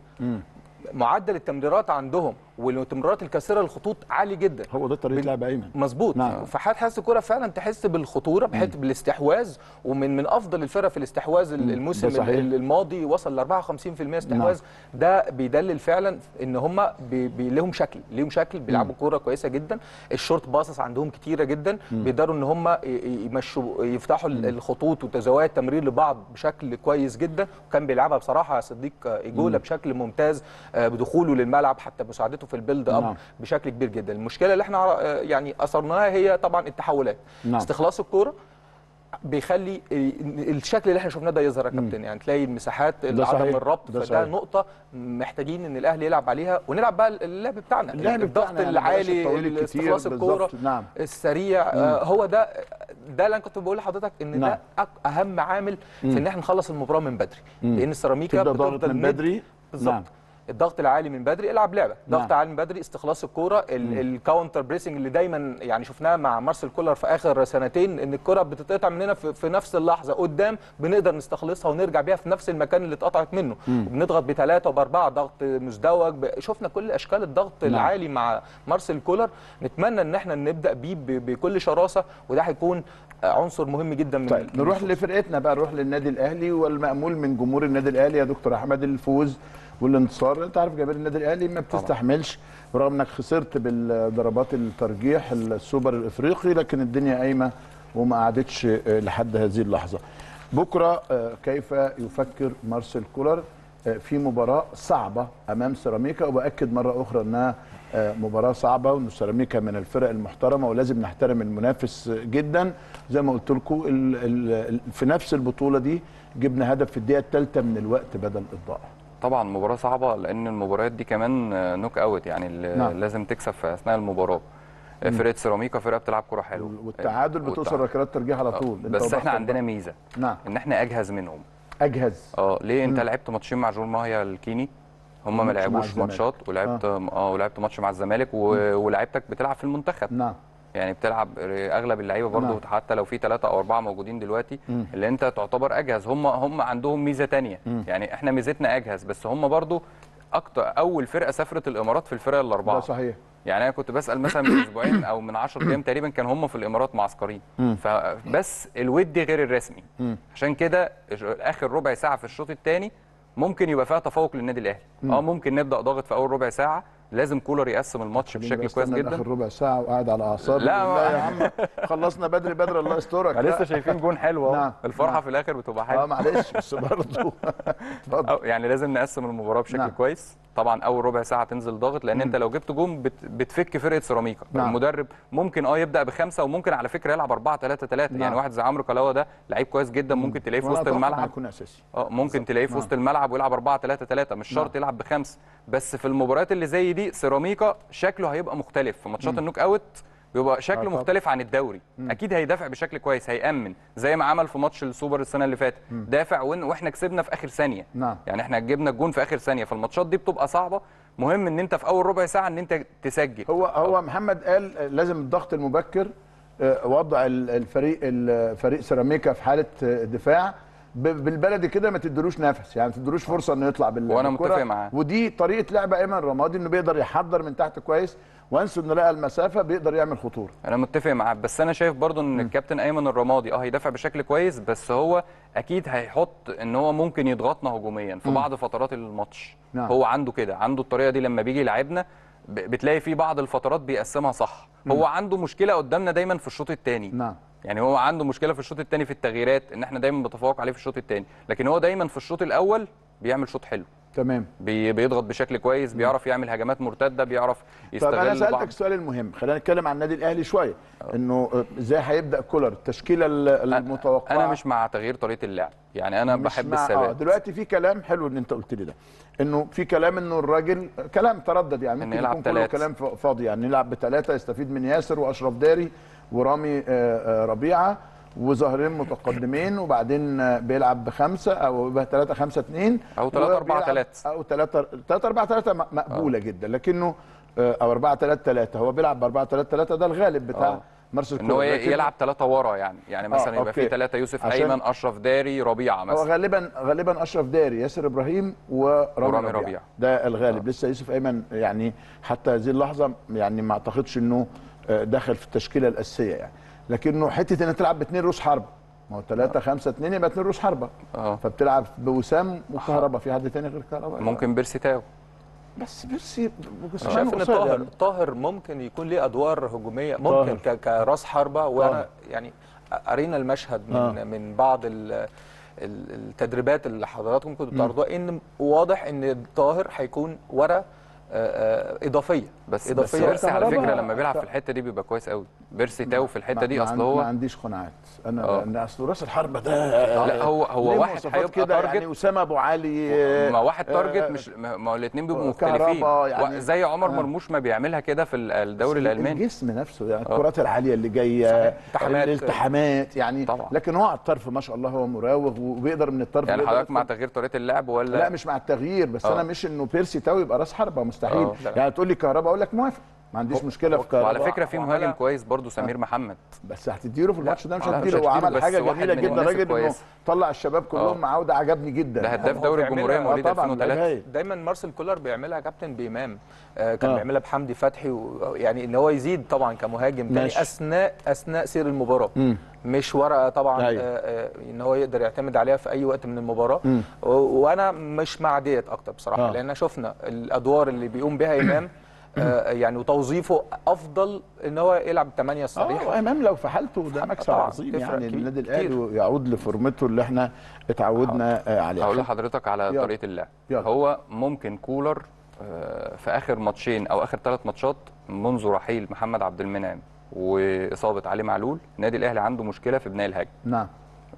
Speaker 3: معدل التمريرات عندهم والتمريرات الكاسره للخطوط عالي جدا.
Speaker 1: هو ده طريقة لعب أيمن.
Speaker 3: مظبوط.
Speaker 1: نعم.
Speaker 3: نعم. حال حاسس الكوره فعلا تحس بالخطورة بحيث بالاستحواذ ومن من أفضل الفرق في الاستحواذ ال- الموسم الماضي وصل ل 54% استحواذ. ده بيدلل فعلا إن هم بي بي لهم شكل ليهم شكل بيلعبوا كورة كويسة جدا. ال short passes عندهم كتيرة جدا. بيقدروا إن هم يمشوا يفتحوا ال- الخطوط وزاوية التمرير لبعض بشكل كويس جدا. وكان بيلعبها بصراحة صديق إيجولا بشكل ممتاز آه، بدخوله للملعب حتى مساعدته في ال build up
Speaker 1: نعم.
Speaker 3: بشكل كبير جدا المشكلة اللي إحنا يعني أثرناها هي طبعا التحولات
Speaker 1: نعم.
Speaker 3: استخلاص الكورة بيخلي الشكل اللي إحنا شفناه ده يظهر يا كابتن يعني تلاقي المساحات عدم. الربط
Speaker 1: ده
Speaker 3: فده
Speaker 1: صحيح.
Speaker 3: نقطة محتاجين إن الأهلي يلعب عليها ونلعب بقى اللعب بتاعنا
Speaker 1: اللعب
Speaker 3: الضغط
Speaker 1: بتاعنا يعني
Speaker 3: العالي استخلاص
Speaker 1: الكورة. نعم.
Speaker 3: السريع آه هو ده ده اللي أنا كنت بقول لحضرتك إن
Speaker 1: نعم.
Speaker 3: ده أهم عامل في إن إحنا نخلص المباراة من بدري لأن السيراميكا بتفضل
Speaker 1: من بدري
Speaker 3: بالظبط
Speaker 1: نعم.
Speaker 3: الضغط العالي من بدري العب لعبة.
Speaker 1: نعم.
Speaker 3: ضغط عالي من بدري استخلاص الكورة ال- ال counter pressing اللي دايما يعني شفناها مع مارسيل كولر في آخر سنتين إن الكره بتتقطع مننا في, في نفس اللحظة قدام بنقدر نستخلصها ونرجع بيها في نفس المكان اللي اتقطعت منه. وبنضغط بثلاثه وباربعه ضغط مزدوج ب- شفنا كل أشكال الضغط
Speaker 1: نعم.
Speaker 3: العالي مع مارسيل كولر. نتمنى إن إحنا نبدأ بيه ب- بكل شراسة وده هيكون عنصر مهم جدا من
Speaker 1: طيب نروح لفرقتنا بقى نروح للنادي الأهلي والمأمول من جمهور النادي الأهلي يا دكتور أحمد الفوز. والانتصار. انت عارف جماهير النادي الاهلي ما بتستحملش برغم انك خسرت بالضربات الترجيح السوبر الافريقي لكن الدنيا قايمة وما قعدتش آه، لحد هذه اللحظة. بكرة آه، كيف يفكر مارسيل كولر؟ آه، في مباراة صعبة أمام سيراميكا. وبأكد مرة أخرى أنها مباراة صعبة وأن سيراميكا من الفرق المحترمة ولازم نحترم المنافس جدا. زي ما قلت لكم في نفس البطولة دي جبنا هدف في الدقيقة الثالثة من الوقت بدل الضائع.
Speaker 2: طبعا مباراة صعبة لأن المباريات دي كمان آه، knockout يعني
Speaker 1: نعم.
Speaker 2: لازم تكسب في أثناء المباراة. آه، فرقة سيراميكا فرقة بتلعب كرة حلوة.
Speaker 1: والتعادل
Speaker 2: آه،
Speaker 1: بتوصل ركلات ترجيح على
Speaker 2: آه،
Speaker 1: طول.
Speaker 2: بس
Speaker 1: إحنا
Speaker 2: عندنا. ميزة.
Speaker 1: نعم.
Speaker 2: إن إحنا أجهز منهم.
Speaker 1: أجهز.
Speaker 2: آه ليه؟
Speaker 1: أنت.
Speaker 2: لعبت ماتشين مع جور ماهيا الكيني. هم ما لعبوش. ماتشات ولعبت آه. ولعبت ماتش مع الزمالك و... ولعبتك بتلعب في المنتخب.
Speaker 1: نعم.
Speaker 2: يعني بتلعب أغلب اللعيبة برضه
Speaker 1: نعم.
Speaker 2: حتى لو في ثلاثة أو أربعة موجودين دلوقتي. اللي أنت تعتبر أجهز هم هم عندهم ميزة
Speaker 1: مم.
Speaker 2: يعني إحنا ميزتنا أجهز بس هم برضه أكتر أول فرقة سافرت الإمارات في الفرق
Speaker 1: ده
Speaker 2: الاربعه
Speaker 1: صحيح
Speaker 2: يعني أنا كنت بسأل مثلا من أسبوعين أو من 10 أيام تقريبا كان هم في الإمارات معسكرين. فبس الودي غير الرسمي. عشان كده آخر ربع ساعة في الشوط الثاني ممكن يبقى فيها تفوق للنادي الأهلي آه ممكن نبدأ ضاغط في أول ربع ساعة لازم كولر يقسم الماتش بشكل كويس جدا.
Speaker 1: اخر ربع ساعة وقاعد على أعصابي.
Speaker 2: لا،
Speaker 1: لا يا عم. خلصنا بدري بدري. الله يسترك.
Speaker 2: لسه. شايفين جون حلو
Speaker 1: نعم.
Speaker 2: اهو الفرحة
Speaker 1: نعم.
Speaker 2: في الآخر بتبقى
Speaker 1: آه
Speaker 2: حلوة
Speaker 1: معلش بس برضه
Speaker 2: يعني لازم نقسم المباراة بشكل
Speaker 1: نعم.
Speaker 2: كويس. طبعا أول ربع ساعة تنزل ضاغط لأن أنت لو جبت جون بت بتفك فرقة سيراميكا.
Speaker 1: نعم.
Speaker 2: المدرب ممكن آه يبدأ بخمسة وممكن على فكرة يلعب 4 3 3
Speaker 1: نعم.
Speaker 2: يعني واحد زي عمرو كلاوة ده لعيب كويس جدا ممكن تلاقيه في وسط الملعب. آه ممكن تلاقيه في
Speaker 1: نعم.
Speaker 2: وسط الملعب ويلعب 4 3 3 مش شرط
Speaker 1: نعم.
Speaker 2: يلعب بخمس بس في المباريات اللي زي دي سيراميكا شكله هيبقى مختلف. في ماتشات النوك أوت بيبقى شكله. مختلف عن الدوري. أكيد هيدافع بشكل كويس هيأمن زي ما عمل في ماتش السوبر السنة اللي فاتت. دافع وإن- وإحنا كسبنا في آخر ثانية.
Speaker 1: نعم.
Speaker 2: يعني إحنا جبنا الجون في آخر ثانية. فالماتشات دي بتبقى صعبة. مهم إن أنت في أول ربع ساعة إن أنت تسجل.
Speaker 1: هو هو محمد قال لازم الضغط المبكر آه، وضع ال- الفريق الفريق سيراميكا في حالة آه، دفاع. بالبلدي كده ما تدلوش نفس يعني ما تدلوش فرصة إنه يطلع بال بالكرة.
Speaker 2: متفق معاه.
Speaker 1: ودي طريقة لعب إيمن رمادي إنه بيقدر يحضر من تحت كويس وانس إنه لقى المسافة بيقدر يعمل خطورة
Speaker 2: أنا متفق معاك بس أنا شايف برضو إن الكابتن إيمن الرمادي آه هيدافع بشكل كويس بس هو أكيد هيحط إن هو ممكن يضغطنا هجوميا في بعض فترات الماتش
Speaker 1: نعم.
Speaker 2: هو عنده كده عنده الطريقة دي لما بيجي يلعبنا بتلاقي في بعض الفترات بيقسمها صح. هو عنده مشكلة قدامنا دايما في الشوط الثاني
Speaker 1: نعم.
Speaker 2: يعني هو عنده مشكلة في الشوط الثاني في التغييرات إن إحنا دايما بنتفوق عليه في الشوط الثاني لكن هو دايما في الشوط الأول بيعمل شوط حلو.
Speaker 1: تمام.
Speaker 2: بي- بيضغط بشكل كويس بيعرف يعمل هجمات مرتدة بيعرف
Speaker 1: طب أنا
Speaker 2: يستغل
Speaker 1: سالتك السؤال المهم خلينا نتكلم عن النادي الأهلي شوية. إنه آه، إزاي هيبدأ كولر؟ التشكيلة ال- المتوقعة.
Speaker 2: أنا مش مع تغيير طريقة اللعب. يعني
Speaker 1: أنا
Speaker 2: بحب
Speaker 1: مع-
Speaker 2: الثبات
Speaker 1: دلوقتي في كلام حلو إن أنت قلت لي ده. إنه في كلام إنه الراجل كلام تردد يعني ممكن يكون كله. كلام فاضي يعني نلعب بثلاثه يستفيد من ياسر وأشرف داري ورامي آه، آه، ربيعة وظاهرين متقدمين وبعدين بيلعب بخمسة أو 3 5 2
Speaker 2: أو تلاتة أربعة تلاتة.
Speaker 1: أو 3 3 4 3 مقبولة جدا لكنه آه، أو 4 3 3 هو بيلعب ب 4 3 3 ده الغالب بتاع
Speaker 2: آه.
Speaker 1: مارسيل
Speaker 2: إن هو يلعب ثلاثة ورا يعني. يعني مثلا يبقى
Speaker 1: أوكي.
Speaker 2: في ثلاثة يوسف أيمن أشرف داري ربيعة
Speaker 1: هو
Speaker 2: مثلا.
Speaker 1: غالبا غالبا أشرف داري ياسر إبراهيم ورامي
Speaker 2: ورامي
Speaker 1: ربيع. ده الغالب. لسه يوسف أيمن يعني حتى هذه اللحظة يعني ما أعتقدش إنه آه، دخل في التشكيلة الأساسية يعني. لكنه حتة انك تلعب باثنين روس حربه ما هو 3 5 2 يبقى اثنين روس حربه
Speaker 2: آه.
Speaker 1: فبتلعب بوسام وكهربا. في حد تاني غير كهربا؟
Speaker 2: ممكن بيرسي تاو.
Speaker 1: بس بيرسي
Speaker 3: أنا شايف
Speaker 1: إن
Speaker 3: طاهر
Speaker 1: يعني.
Speaker 3: طاهر ممكن يكون ليه أدوار هجومية ممكن ك- كرأس حربة وأنا
Speaker 1: طاهر.
Speaker 3: يعني قرينا المشهد من
Speaker 1: آه.
Speaker 3: من بعض ال ال- التدريبات اللي حضراتكم كنتوا بتعرضوها إن واضح إن طاهر هيكون ورا آه، آه، إضافية
Speaker 2: بس بس بيرسي على فكرة لما بيلعب في الحتة دي بيبقى كويس قوي بيرسي تاو في
Speaker 1: الحتة
Speaker 2: دي أصل
Speaker 1: عن- ما
Speaker 2: هو
Speaker 1: عنديش قناعات أنا
Speaker 2: آه.
Speaker 1: لأن أصل رأس الحربة ده
Speaker 2: لا هو هو واحد هيبقى
Speaker 1: كده يعني
Speaker 2: target
Speaker 1: وسام أبو علي
Speaker 2: ما واحد target
Speaker 1: آه،
Speaker 2: مش ما هو الاثنين بيبقوا مختلفين
Speaker 1: يعني-
Speaker 2: زي عمر
Speaker 1: آه.
Speaker 2: مرموش ما بيعملها كده في ال- الدوري الألماني
Speaker 1: الجسم نفسه يعني الكرات العالية اللي جاية
Speaker 3: التحامات.
Speaker 1: الالتحامات يعني
Speaker 2: طبعا.
Speaker 1: لكن هو على الطرف ما شاء الله هو مراوغ وبيقدر من الطرف
Speaker 2: يعني حضرتك مع. تغيير طريقة اللعب ولا
Speaker 1: لا مش مع التغيير بس
Speaker 2: آه.
Speaker 1: أنا مش إنه بيرسي تاو يبقى راس حربة مستحيل
Speaker 2: آه.
Speaker 1: يعني تقول لي كهربا أقول لك موافق ما عنديش مشكلة في
Speaker 2: وعلى فكرة في مهاجم كويس برضو سمير محمد
Speaker 1: بس هتديله في الماتش ده مش هتديله هو عمل حاجة
Speaker 2: جميلة
Speaker 1: جدا راجل
Speaker 2: إنه.
Speaker 1: طلع الشباب كلهم
Speaker 2: آه.
Speaker 1: معاه وده عجبني جدا
Speaker 2: ده هداف دوري الجمهورية
Speaker 3: آه
Speaker 2: مواليد
Speaker 1: طبعاً،
Speaker 2: 2003
Speaker 1: هايل.
Speaker 3: دايما مارسيل كولر بيعملها كابتن بإمام آه كان
Speaker 1: آه.
Speaker 3: بيعملها بحمدي فتحي و- يعني ان هو يزيد طبعا كمهاجم تاني. اثناء أثناء سير المباراة
Speaker 1: مم.
Speaker 3: مش ورقة طبعا آه
Speaker 1: أيوة.
Speaker 3: آه إن هو يقدر يعتمد عليها في أي وقت من المباراة وأنا مش مع ديت أكتر بصراحة
Speaker 1: آه.
Speaker 3: لأن شفنا الأدوار اللي بيقوم بها إمام آه يعني وتوظيفه أفضل إن هو يلعب 8 الصريح
Speaker 1: آه أمام لو في حالته ده مكسب عظيم يعني. النادي. الأهلي يعود لفورمته اللي إحنا اتعودنا آه، عليها.
Speaker 2: هقول لحضرتك على
Speaker 1: يلا.
Speaker 2: طريقة اللعب.
Speaker 1: يلا.
Speaker 2: هو ممكن كولر آه، في آخر ماتشين أو آخر ثلاث ماتشات منذ رحيل محمد عبد المنعم وإصابة علي معلول النادي الأهلي عنده مشكلة في بناء الهجمة.
Speaker 1: نعم.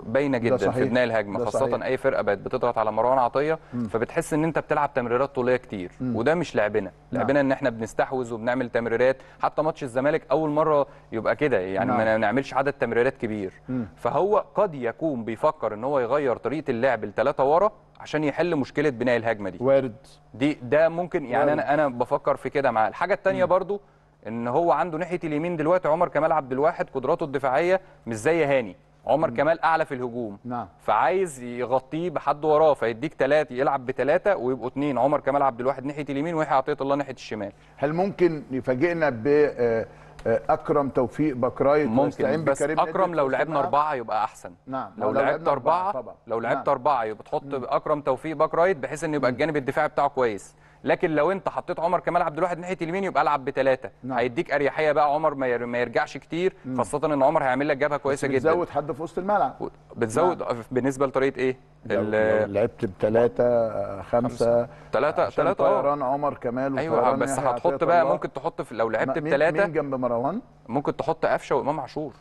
Speaker 2: باينة جدا. في بناء
Speaker 1: الهجمة
Speaker 2: خاصة
Speaker 1: صحيح.
Speaker 2: أي فرقة بقت بتضغط على مروان عطية فبتحس إن أنت بتلعب تمريرات طولية كتير وده مش لعبنا. لعبنا إن إحنا بنستحوذ وبنعمل تمريرات. حتى ماتش الزمالك أول مرة يبقى كده يعني
Speaker 1: نعم.
Speaker 2: ما نعملش عدد تمريرات كبير. فهو قد يكون بيفكر إن هو يغير طريقة اللعب لثلاثه ورا عشان يحل مشكلة بناء الهجمة دي.
Speaker 1: وارد.
Speaker 2: دي ده ممكن يعني
Speaker 1: وارد.
Speaker 2: أنا أنا بفكر في كده معاه. الحاجة الثانية برضو إن هو عنده ناحية اليمين دلوقتي عمر كمال عبد الواحد قدراته الدفاعية مش زي هاني. عمر كمال أعلى في الهجوم
Speaker 1: نعم.
Speaker 2: فعايز يغطيه بحد وراه فيديك ثلاثة يلعب بثلاثه ويبقوا اثنين عمر كمال عبد الواحد ناحية اليمين ويحيى عطية الله ناحية الشمال
Speaker 1: هل ممكن يفاجئنا ب آه، آه، أكرم توفيق back
Speaker 2: right
Speaker 1: ممكن
Speaker 2: بس
Speaker 1: أكرم
Speaker 2: لو لعبنا؟ أربعة يبقى أحسن
Speaker 1: نعم
Speaker 2: لو,
Speaker 1: لو
Speaker 2: لعبت
Speaker 1: أربعة.
Speaker 2: لو لعبت
Speaker 1: نعم.
Speaker 2: أربعة يبقى تحط اكرم توفيق back right بحيث ان يبقى الجانب الدفاعي بتاعه كويس لكن لو انت حطيت عمر كمال عبد الواحد ناحية اليمين يبقى العب بثلاثه
Speaker 1: نعم.
Speaker 2: هيديك أريحية بقى عمر ما ير- ما يرجعش كتير خاصة إن عمر هيعمل لك
Speaker 1: جبهة
Speaker 2: كويسة جدا.
Speaker 1: بتزود حد في وسط الملعب.
Speaker 2: بتزود بالنسبة
Speaker 1: لطريقة إيه؟ لعبت بثلاثة خمسة.
Speaker 2: ثلاثة
Speaker 1: عشان
Speaker 2: ثلاثة آه.
Speaker 1: طيران عمر كمال أيوه
Speaker 2: بس هتحط بقى. ممكن تحط في لو لعبت
Speaker 1: مين- مين
Speaker 2: بثلاثه
Speaker 1: جنب مروان؟
Speaker 2: ممكن تحط قفشة وإمام عاشور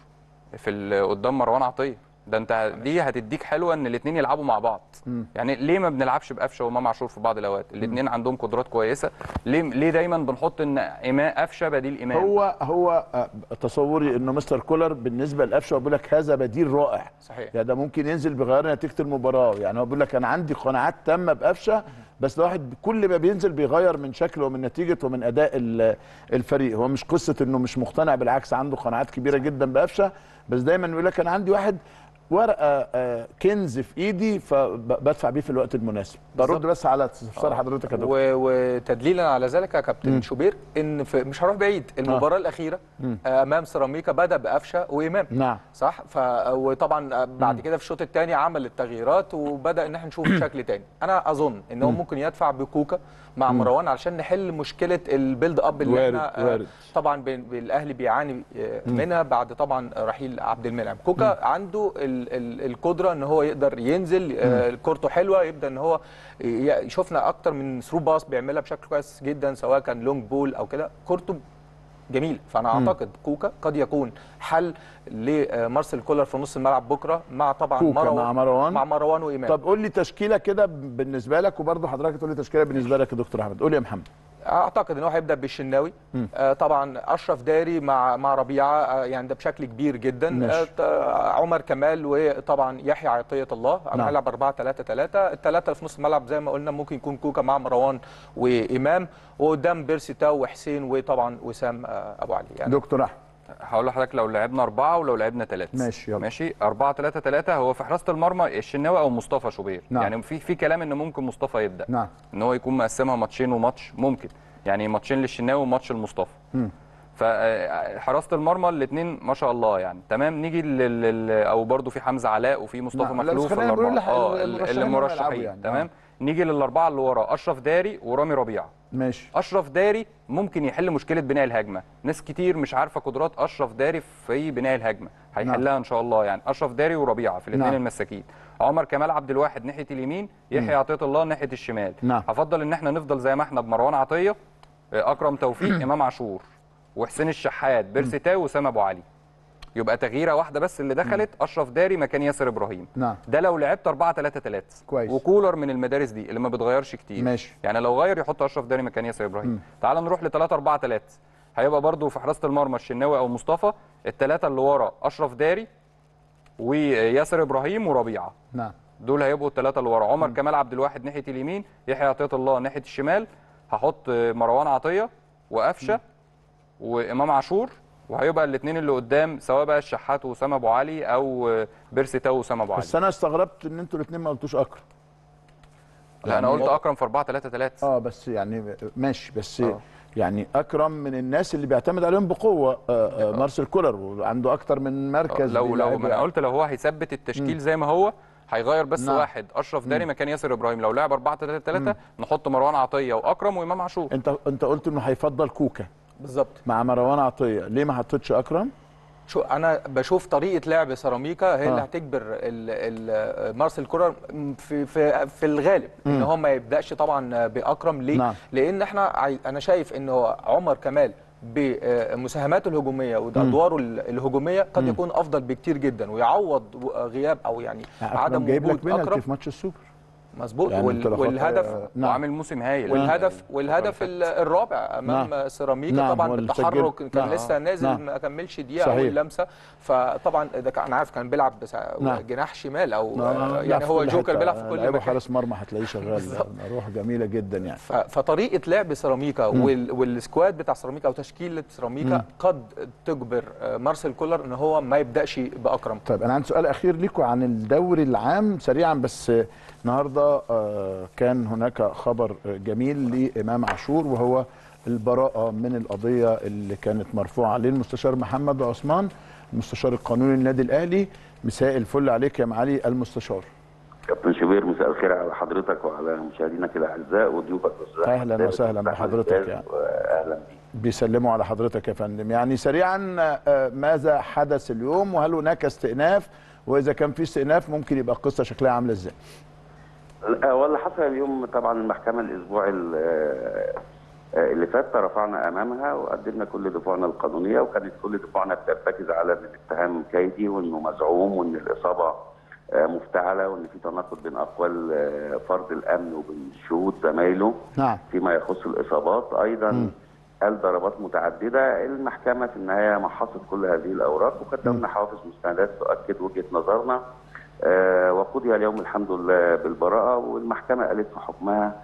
Speaker 2: في قدام مروان عطية. ده انت دي هتديك حلوة ان الاثنين يلعبوا مع بعض. يعني ليه ما بنلعبش بقفشة وامام عاشور في بعض الأوقات؟ الاثنين عندهم قدرات كويسة. ليه ليه دايما بنحط إن امام قفشة بديل امام
Speaker 1: هو هو آه، تصوري إنه مستر كولر بالنسبة لقفشة بيقول لك هذا بديل رائع.
Speaker 3: صحيح.
Speaker 1: يعني ده ممكن ينزل بغير نتيجة المباراة. يعني هو بيقول لك أنا عندي قناعات تامة بقفشة بس ده واحد كل ما بينزل بيغير من شكله ومن نتيجة ومن أداء ال- الفريق. هو مش قصة إنه مش مقتنع بالعكس عنده قناعات كبيرة جدا بقفشة. بس دايما يقول لك أنا عندي واحد ورقة آه، كنز في إيدي فبدفع بيه في الوقت المناسب. برد. بس على استفسار حضرتك يا دكتور.
Speaker 3: وتدليلا على ذلك يا كابتن شوبير إن في مش هروح بعيد المباراة الأخيرة آه، أمام سيراميكا بدأ بقفشة وامام
Speaker 1: نعم.
Speaker 3: صح؟ ف وطبعا آه، بعد كده في الشوط الثاني عمل التغييرات وبدأ إن إحنا نشوف شكل تاني. أنا أظن إن هو ممكن يدفع بكوكا مع مروان علشان نحل مشكلة ال build up اللي
Speaker 1: وارد،
Speaker 3: إحنا آه،
Speaker 1: وارد.
Speaker 3: طبعا الاهلي بيعاني آه، منها بعد طبعا رحيل عبد المنعم. كوكا عنده ال ال القدرة إن هو يقدر ينزل آه، كورته حلوة يبدأ إن هو شفنا أكتر من through pass بيعملها بشكل كويس جدا سواء كان long ball أو كده. كورته جميل فأنا أعتقد كوكا قد يكون حل لمارسيل كولر في نص الملعب بكرة مع طبعا مروان
Speaker 1: مع مروان.
Speaker 3: مع مروان وامام
Speaker 1: طب قول لي تشكيلة كده بالنسبة لك وبرضه حضرتك تقول لي تشكيلة بالنسبة لك يا دكتور أحمد. قول لي يا محمد.
Speaker 3: أعتقد إن هو هيبدأ بالشناوي. آه طبعا أشرف داري مع مع ربيعة آه يعني ده بشكل كبير جدا. آه ت- عمر كمال وطبعا يحيى عطية الله. أنا
Speaker 1: نعم.
Speaker 3: هلعب 4 3 3 الثلاثه اللي في نص الملعب زي ما قلنا ممكن يكون كوكا مع مروان وإمام وقدام بيرسي تاو وحسين وطبعا وسام آه أبو علي يعني.
Speaker 1: دكتور أحمد.
Speaker 2: هقول لحضرتك لو لعبنا أربعة ولو لعبنا ثلاثة
Speaker 1: ماشي، يلا.
Speaker 2: ماشي؟ أربعة ثلاثة ثلاثة هو في حراسة المرمى الشناوي أو مصطفى شوبير.
Speaker 1: نعم.
Speaker 2: يعني في في كلام إن ممكن مصطفى يبدأ.
Speaker 1: نعم.
Speaker 2: إن هو يكون مقسمها ماتشين وماتش ممكن. يعني ماتشين للشناوي وماتش لمصطفى. فحراسة المرمى الاثنين ما شاء الله يعني. تمام؟ نيجي لل... أو برضو في حمزة علاء وفي مصطفى
Speaker 1: نعم.
Speaker 2: مخلوف الأربعة.
Speaker 1: لح-
Speaker 2: آه
Speaker 1: المرشحين يعني.
Speaker 2: تمام؟ نيجي للأربعة اللي ورا أشرف داري ورامي ربيعة.
Speaker 1: ماشي.
Speaker 2: أشرف داري ممكن يحل مشكلة بناء الهجمة. ناس كتير مش عارفة قدرات أشرف داري في بناء الهجمة. هيحلها إن شاء الله يعني. أشرف داري وربيعة في الاثنين
Speaker 1: نعم.
Speaker 2: المساكين. عمر كمال عبد الواحد ناحية اليمين يحيى عطية الله ناحية الشمال.
Speaker 1: نعم.
Speaker 2: هفضل إن إحنا نفضل زي ما إحنا بمروان عطية آه، أكرم توفيق إمام عاشور وحسين الشحات بيرسي تاو وسام أبو علي. يبقى تغييرة واحدة بس اللي دخلت أشرف داري مكان ياسر إبراهيم.
Speaker 1: نعم.
Speaker 2: ده لو لعبت 4 3 3
Speaker 1: كويس.
Speaker 2: وكولر من المدارس دي اللي ما بتغيرش كتير.
Speaker 1: ماشي.
Speaker 2: يعني لو غير يحط أشرف داري مكان ياسر إبراهيم. تعال نروح ل 3 4 3 هيبقى برضو في حراسة المرمى الشناوي أو مصطفى الثلاثه اللي ورا أشرف داري وياسر إبراهيم وربيعة.
Speaker 1: نعم.
Speaker 2: دول هيبقوا الثلاثه اللي ورا. عمر كمال عبد الواحد ناحية اليمين يحيى عطية الله ناحية الشمال. هحط مروان عطية وقفشة وإمام عاشور. وهيبقى الاثنين اللي قدام سواء بقى الشحات واسامه ابو علي أو بيرسي تاو واسامه ابو علي.
Speaker 1: بس أنا استغربت ان أنتوا الاثنين ما قلتوش اكرم.
Speaker 2: لا أنا قلت اكرم في 4 3 3
Speaker 1: آه بس يعني ماشي بس
Speaker 2: آه.
Speaker 1: يعني اكرم من الناس اللي بيعتمد عليهم بقوة آه آه مارسيل كولر وعنده أكتر من مركز
Speaker 2: لو لو ما أنا قلت لو هو هيثبت التشكيل زي ما هو هيغير بس
Speaker 1: نعم.
Speaker 2: واحد اشرف داري مكان ياسر إبراهيم. لو لعب 4 3 3 نحط مروان عطية واكرم وامام عاشور.
Speaker 1: انت انت قلت انه هيفضل كوكا.
Speaker 3: بالظبط
Speaker 1: مع مروان عطية. ليه ما حطيتش أكرم؟
Speaker 3: شو أنا بشوف طريقة لعب سيراميكا هي اللي
Speaker 1: آه.
Speaker 3: هتجبر مارسيل كولر في في في الغالب إن هو ما يبدأش طبعا بأكرم. ليه؟
Speaker 1: نعم.
Speaker 3: لأن إحنا أنا شايف ان عمر كمال بمساهماته الهجومية وادواره ال- الهجومية قد يكون أفضل بكتير جدا ويعوض غياب أو يعني
Speaker 1: أكرم
Speaker 3: عدم
Speaker 1: جايب لك
Speaker 3: وجود
Speaker 1: بينالتي
Speaker 3: أكرم.
Speaker 1: في ماتش السوبر.
Speaker 3: مظبوط
Speaker 1: يعني
Speaker 3: وال- والهدف
Speaker 1: آه، نعم.
Speaker 2: وعامل موسم هايل
Speaker 3: والهدف والهدف ال- الرابع أمام
Speaker 1: نعم.
Speaker 3: سيراميكا
Speaker 1: نعم،
Speaker 3: طبعا بالتحرك. كان
Speaker 1: نعم.
Speaker 3: لسه نازل
Speaker 1: نعم.
Speaker 3: ما كملش
Speaker 1: دقيقة.
Speaker 3: اول لمسه فطبعا ده كان- عارف كان بيلعب بس
Speaker 1: نعم.
Speaker 3: جناح شمال أو
Speaker 1: آه، لا،
Speaker 3: يعني هو جوكر. بيلعب في كل مكان
Speaker 1: حارس مرمى هتلاقيه شغال. روح جميلة جدا يعني
Speaker 3: ف- فطريقة لعب سيراميكا وال- والسكواد بتاع سيراميكا أو تشكيلة سيراميكا قد تجبر آه، مارسيل كولر إن هو ما يبدأش بأكرم
Speaker 1: طيب أنا عندي سؤال أخير ليكم عن الدوري العام سريعا بس النهارده آه، كان هناك خبر جميل لإمام عاشور وهو البراءة من القضية اللي كانت مرفوعة عليه المستشار محمد عثمان المستشار القانوني للنادي الأهلي. مساء الفل عليك يا معالي المستشار.
Speaker 5: كابتن شوبير مساء الخير على حضرتك وعلى مشاهدينك الأعزاء وضيوفك أحمد
Speaker 1: وسهلاً بحضرتك يعني.
Speaker 5: واهلا بيك.
Speaker 1: بيسلموا على حضرتك يا فندم. يعني سريعا آه، ماذا حدث اليوم؟ وهل هناك استئناف؟ وإذا كان في استئناف ممكن يبقى القصة شكلها عاملة إزاي؟
Speaker 5: لا، واللي حصل اليوم طبعا المحكمة الأسبوع ال- آه، اللي فات رفعنا أمامها وقدمنا كل دفوعنا القانونية وكانت كل دفوعنا بترتكز على إن الاتهام كيدي وإنه مزعوم وإن الإصابة آه، مفتعلة وإن في تناقض بين أقوال آه، فرد الأمن وبين شهود زمايله
Speaker 1: نعم.
Speaker 5: فيما يخص الإصابات. أيضا قال ضربات متعددة. المحكمة في النهاية محصت كل هذه الأوراق وقدمنا حوافز مستندات تؤكد وجهة نظرنا آه وقضي اليوم الحمد لله بالبراءة والمحكمة قالت في حكمها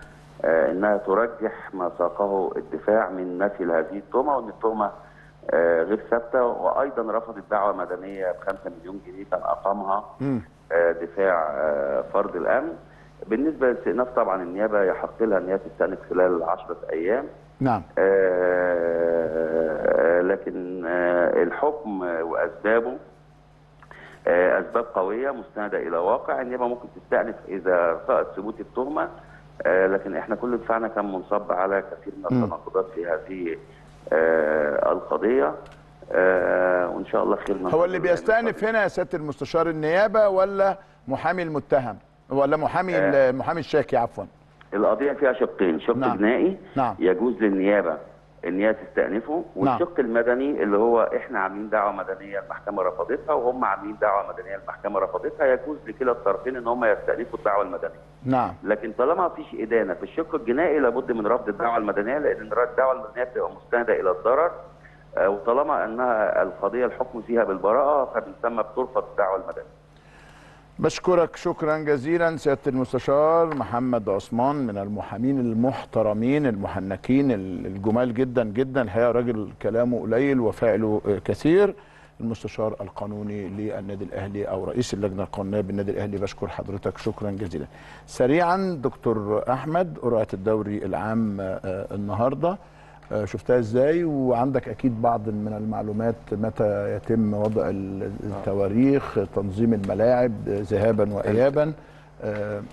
Speaker 5: آه إنها ترجح ما ساقه الدفاع من نفي هذه التهمة وإن التهمة آه غير ثابتة. وأيضا رفضت دعوة مدنية ب 5 مليون جنيه كان أقامها آه دفاع آه فرد الأمن. بالنسبة للاستئناف طبعا النيابة يحق لها إن هي تستأنف خلال 10 أيام.
Speaker 1: نعم.
Speaker 5: آه، لكن آه، الحكم وأسبابه آه، أسباب قوية مستندة إلى واقع النيابة ممكن تستأنف إذا رأت ثبوت التهمة آه، لكن إحنا كل دفاعنا كان منصب على كثير من التناقضات في هذه آه، القضية آه، وإن شاء الله خير
Speaker 1: هو اللي بيستأنف هنا يا سياده المستشار النيابة ولا محامي المتهم ولا محامي
Speaker 5: آه.
Speaker 1: المحامي الشاكي عفوا
Speaker 5: القضية فيها شقين شق
Speaker 1: نعم.
Speaker 5: جنائي
Speaker 1: نعم.
Speaker 5: يجوز للنيابة إن هي تستأنفه والشق المدني اللي هو إحنا عاملين دعوة مدنية المحكمة رفضتها وهم عاملين دعوة مدنية المحكمة رفضتها يجوز لكلا الطرفين إن هم يستأنفوا الدعوة المدنية.
Speaker 1: نعم.
Speaker 5: لكن طالما ما فيش إدانة في الشق الجنائي لابد من رفض الدعوة المدنية لأن الدعوة المدنية بتبقى مستنده إلى الضرر آه، وطالما إنها القضية الحكم فيها بالبراءة فبنسمى بترفض الدعوة المدنية.
Speaker 1: بشكرك شكرا جزيلا سيادة المستشار محمد عثمان من المحامين المحترمين المحنكين الجمال جدا جدا. الحقيقة راجل كلامه قليل وفعله كثير. المستشار القانوني للنادي الأهلي أو رئيس اللجنة القانونية بالنادي الأهلي. بشكر حضرتك شكرا جزيلا. سريعا دكتور أحمد قرعه الدوري العام آه، النهارده. شفتها إزاي؟ وعندك أكيد بعض من المعلومات متى يتم وضع ال- التواريخ تنظيم الملاعب آه، ذهابا وايابا. آه،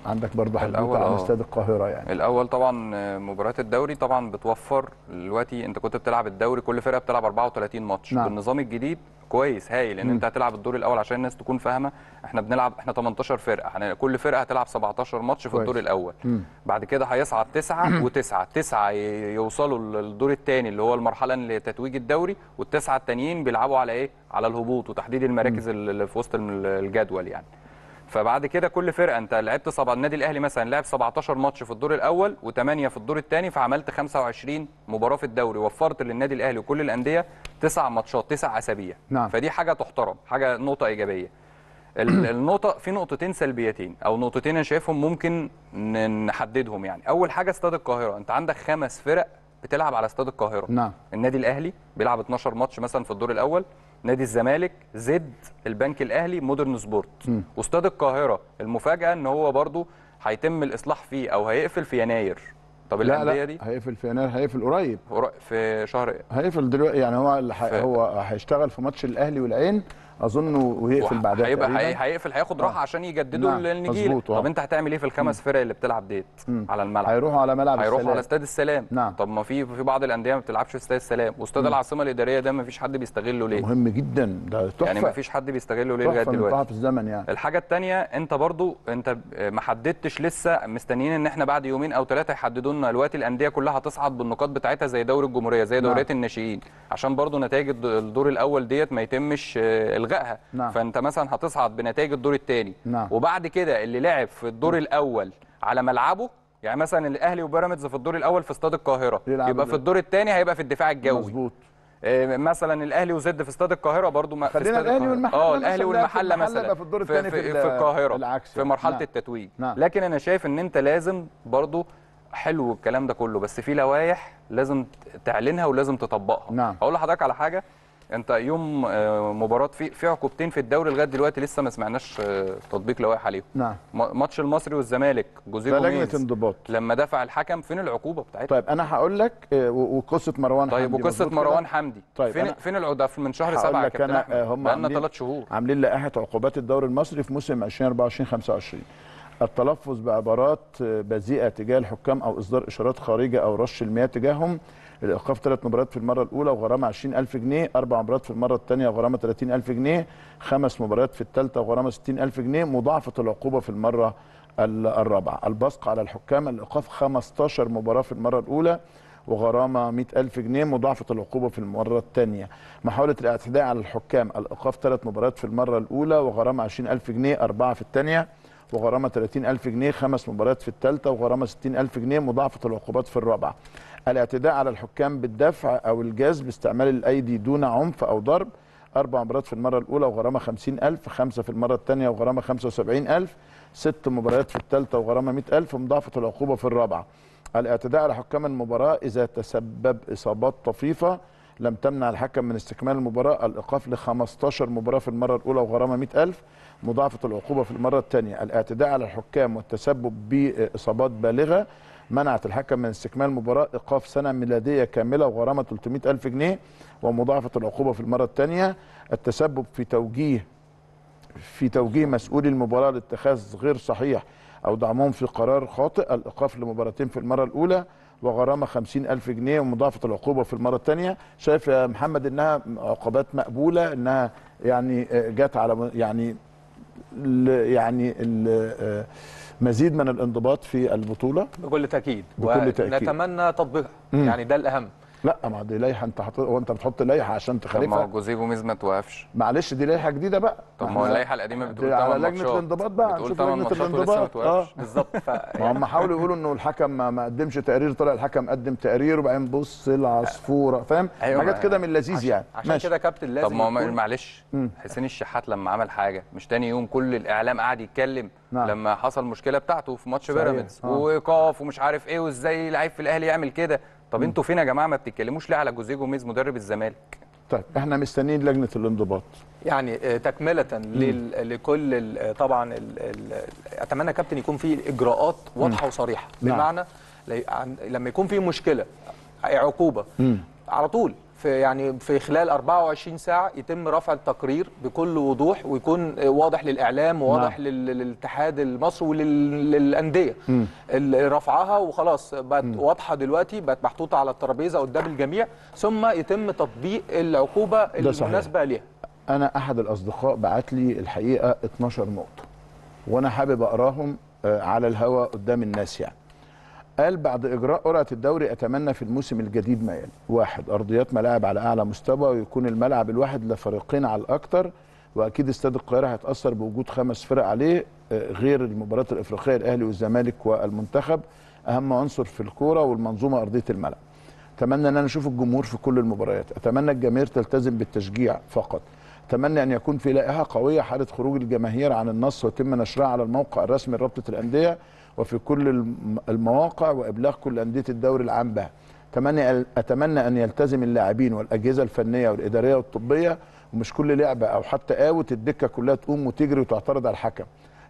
Speaker 1: عندك برضه حدوتة
Speaker 2: الأول
Speaker 1: عن
Speaker 2: آه.
Speaker 1: استاد القاهرة يعني
Speaker 2: الأول طبعا آه، مباريات الدوري طبعا بتوفر دلوقتي أنت كنت بتلعب الدوري كل فرقة بتلعب 34 ماتش
Speaker 1: نعم.
Speaker 2: بالنظام الجديد كويس هايل إن
Speaker 1: مم.
Speaker 2: أنت هتلعب الدور الأول عشان الناس تكون فاهمة إحنا بنلعب إحنا 18 فرقة كل فرقة هتلعب 17 ماتش في
Speaker 1: كويس.
Speaker 2: الدور الأول
Speaker 1: مم.
Speaker 2: بعد كده هيصعد تسعة وتسعة تسعة ي- يوصلوا للدور الثاني اللي هو المرحلة لتتويج الدوري والتسعة التانيين بيلعبوا على إيه؟ على الهبوط وتحديد المراكز اللي في وسط الجدول يعني. فبعد كده كل فرقة انت لعبت سبعة النادي الأهلي مثلا لعب 17 ماتش في الدور الأول و8 في الدور الثاني فعملت 25 مباراة في الدوري وفرت للنادي الأهلي وكل الأندية تسع ماتشات تسع أسابيع.
Speaker 1: نعم.
Speaker 2: فدي حاجة تحترم، حاجة نقطة إيجابية. ال- النقطة في نقطتين سلبيتين أو نقطتين أنا شايفهم ممكن نحددهم يعني، أول حاجة استاد القاهرة، أنت عندك خمس فرق بتلعب على استاد القاهرة.
Speaker 1: نعم
Speaker 2: النادي الأهلي بيلعب 12 ماتش مثلا في الدور الأول، نادي الزمالك، زد، البنك الأهلي، مودرن سبورت. واستاد القاهرة المفاجأة إن هو برضو هيتم الإصلاح فيه أو هيقفل في يناير. طب
Speaker 1: لا
Speaker 2: الأندية
Speaker 1: لا
Speaker 2: دي
Speaker 1: هيقفل في يناير هيقفل قريب
Speaker 2: قر- في شهر
Speaker 1: هيقفل دلوقتي يعني هو اللي ح- هو هيشتغل في ماتش الأهلي والعين أظن ويقفل
Speaker 2: وح-
Speaker 1: بعدها
Speaker 2: هيبقى هيقفل هياخد راحة
Speaker 1: آه.
Speaker 2: عشان يجددوا
Speaker 1: نعم،
Speaker 2: النجيلة.
Speaker 1: مظبوط، آه.
Speaker 2: طب أنت هتعمل إيه في الخمس فرق اللي بتلعب ديت. على الملعب؟
Speaker 1: هيروحوا على ملعب
Speaker 2: هيروحوا. على استاد السلام.
Speaker 1: نعم.
Speaker 2: طب ما في في بعض الأندية ما بتلعبش في استاد السلام. واستاد العاصمة الإدارية ده ما فيش حد بيستغله ليه؟
Speaker 1: مهم جدا. ده تحفة.
Speaker 2: يعني ما فيش حد بيستغله ليه
Speaker 1: لغاية
Speaker 2: دلوقتي.
Speaker 1: تحف الزمن يعني.
Speaker 2: الحاجة التانية أنت برضو أنت ما حددتش لسه مستنيين إن إحنا بعد يومين أو ثلاثة يحددوا لنا دلوقتي الأندية كلها هتصعد بالنقاط بتاعتها زي دوري الجمهورية زي
Speaker 1: نعم.
Speaker 2: دوريات الناشئين. عشان برضو نتائج الد- الدور الأول ديت ما يتمش آه، الغائها
Speaker 1: نعم.
Speaker 2: فأنت مثلا هتصعد بنتائج الدور الثاني
Speaker 1: نعم.
Speaker 2: وبعد كده اللي لعب في الدور الأول على ملعبه يعني مثلا الأهلي وبيراميدز في الدور الأول في استاد
Speaker 1: القاهرة
Speaker 2: يبقى في. الدور الثاني هيبقى في الدفاع الجوي
Speaker 1: مظبوط
Speaker 2: آه، مثلا الأهلي وزد في استاد القاهرة برضو ما
Speaker 1: خلينا
Speaker 2: القاهرة.
Speaker 1: والمحلة آه
Speaker 2: الأهلي
Speaker 1: والمحلة
Speaker 2: مثلا
Speaker 1: في الدور
Speaker 2: في,
Speaker 1: التاني
Speaker 2: في,
Speaker 1: في
Speaker 2: في
Speaker 1: ال-
Speaker 2: القاهرة
Speaker 1: العكس
Speaker 2: في. مرحلة
Speaker 1: نعم.
Speaker 2: التتويج
Speaker 1: نعم.
Speaker 2: لكن أنا شايف إن أنت لازم برضو حلو الكلام ده كله بس في لوائح لازم تعلنها ولازم تطبقها
Speaker 1: نعم.
Speaker 2: هقول لحضرتك على حاجة انت يوم آه، مباراة في في عقوبتين في الدوري لغاية دلوقتي لسه ما سمعناش آه، تطبيق لوائح عليهم.
Speaker 1: نعم.
Speaker 2: ماتش المصري والزمالك جوزيه
Speaker 1: لجنه انضباط.
Speaker 2: لما دفع الحكم فين العقوبة بتاعتها
Speaker 1: طيب أنا هقول لك آه، وقصة مروان
Speaker 2: طيب
Speaker 1: حمدي. وقصة؟
Speaker 2: مروان حمدي.
Speaker 1: طيب
Speaker 2: فين فين العقوبة؟ من شهر
Speaker 1: هقول
Speaker 2: سبعة يا
Speaker 1: لك
Speaker 2: كابتن
Speaker 1: أنا، أحمد. هم
Speaker 2: بقالنا
Speaker 1: عاملين-
Speaker 2: ثلاث شهور.
Speaker 1: عاملين لائحة عقوبات الدوري المصري في موسم 2024 25 التلفظ بعبارات بذيئة تجاه الحكام أو إصدار إشارات خارجة أو رش المياه تجاههم الإيقاف ثلاث مباريات في المرة الأولى وغرامة 20000 جنيه أربع مباريات في المرة الثانية وغرامة 30000 جنيه خمس مباريات في الثالثة وغرامة 60000 جنيه مضاعفة العقوبة في المرة ال- الرابعة. البصق على الحكام الإيقاف 15 مباراة في المرة الأولى وغرامة 100000 جنيه مضاعفة العقوبة في المرة الثانية. محاولة الاعتداء على الحكام الإيقاف ثلاث مباريات في المرة الأولى وغرامة 20000 جنيه أربعة في الثانية وغرامة 30000 جنيه خمس مباريات في الثالثة وغرامة 60000 جنيه مضاعفة العقوبات في الرابعة. الاعتداء على الحكام بالدفع أو الجذب باستعمال الأيدي دون عنف أو ضرب. أربع مباريات في المرة الأولى وغرامة 50000 خمسة في المرة الثانية وغرامة 75000 ست مباريات في الثالثة وغرامة 100000 مضاعفة العقوبة في الرابعة. الاعتداء على حكام المباراة إذا تسبب إصابات طفيفة لم تمنع الحكم من استكمال المباراة. الإيقاف ل 15 مباراة في المرة الأولى وغرامة 100000 مضاعفة العقوبة في المرة الثانية. الاعتداء على الحكام والتسبب بإصابات بالغة منعت الحكم من استكمال المباراة إيقاف سنة ميلادية كاملة وغرامة 300000 جنيه ومضاعفة العقوبة في المرة الثانية التسبب في توجيه في توجيه مسؤولي المباراة لاتخاذ غير صحيح أو دعمهم في قرار خاطئ الإيقاف لمباراتين في المرة الأولى وغرامة خمسين ألف جنيه ومضاعفة العقوبة في المرة الثانية شايف يا محمد إنها عقوبات مقبولة إنها يعني جت على يعني يعني آه، مزيد من الانضباط في البطولة
Speaker 3: بكل تأكيد
Speaker 1: بكل تأكيد.
Speaker 3: ونتمنى تطبيقها. يعني ده الأهم
Speaker 1: لا ما دي لائحة أنت حاطط هو أنت بتحط لائحة عشان
Speaker 2: طب ما هو
Speaker 1: تخالفها
Speaker 2: جوزيه جوميز ما توقفش.
Speaker 1: معلش دي لائحة جديدة بقى.
Speaker 2: طب ما هو اللائحة القديمة بتقول
Speaker 1: على
Speaker 2: 8
Speaker 1: لجنة
Speaker 2: ماتشات.
Speaker 1: الانضباط بقى.
Speaker 2: بتقول
Speaker 1: نشوف
Speaker 2: 8
Speaker 1: لجنة
Speaker 2: ماتشات ولسه ما
Speaker 1: الانضباط.
Speaker 2: توقفش.
Speaker 3: بالظبط. ف
Speaker 1: ما هم حاولوا يقولوا إنه الحكم ما ما قدمش تقرير طلع الحكم قدم تقرير وبعدين بص العصفورة فاهم؟
Speaker 2: أيوة،
Speaker 1: حاجات كده من اللذيذ يعني.
Speaker 3: عشان كده كابتن لازم
Speaker 2: طب ما هو معلش. حسين الشحات لما عمل حاجة مش تاني يوم كل الإعلام قعد يتكلم
Speaker 1: نعم.
Speaker 2: لما حصل مشكلة بتاعته في ماتش. بيراميدز.
Speaker 1: آه.
Speaker 2: وايقاف ومش عارف إيه وإزاي لعيب في الأهلي يعمل كده. طب أنتوا فين يا جماعة؟ ما بتتكلموش ليه على جوزيه جوميز مدرب الزمالك؟
Speaker 1: طيب إحنا مستنيين لجنة الانضباط.
Speaker 3: يعني آه، تكملة لل- لكل ال- آه، طبعا ال- ال- أتمنى يا كابتن يكون في إجراءات واضحة وصريحة.
Speaker 1: نعم.
Speaker 3: بمعنى لما يكون في مشكلة عقوبة
Speaker 1: مم.
Speaker 3: على طول. في يعني في خلال 24 ساعة يتم رفع التقرير بكل وضوح ويكون واضح للإعلام وواضح
Speaker 1: نعم.
Speaker 3: لل- للاتحاد المصري وللانديه رفعها وخلاص بقت واضحة دلوقتي بقت محطوطة على الترابيزة قدام الجميع ثم يتم تطبيق
Speaker 1: العقوبة.
Speaker 3: المناسبة ليها.
Speaker 1: أنا أحد الأصدقاء بعت لي الحقيقة 12 نقطة وأنا حابب أقراهم آه، على الهواء قدام الناس يعني. قال بعد إجراء قرعة الدوري أتمنى في الموسم الجديد ما يلي. واحد أرضيات ملاعب على أعلى مستوى ويكون الملعب الواحد لفريقين على الاكثر وأكيد استاد القاهرة هيتأثر بوجود خمس فرق عليه آه، غير المباريات الإفريقية الأهلي والزمالك والمنتخب. أهم عنصر في الكورة والمنظومة أرضية الملعب. أتمنى أن أنا أشوف الجمهور في كل المباريات. أتمنى الجماهير تلتزم بالتشجيع فقط. أتمنى أن يكون في لائحة قوية حالة خروج الجماهير عن النص ويتم نشرها على الموقع الرسمي لرابطة الأندية. وفي كل الم- المواقع وإبلاغ كل أندية الدوري العام بها. أتمنى أتمنى أن يلتزم اللاعبين والأجهزة الفنية والإدارية والطبية ومش كل لعبة أو حتى اوت الدكة كلها تقوم وتجري وتعترض على الحكم.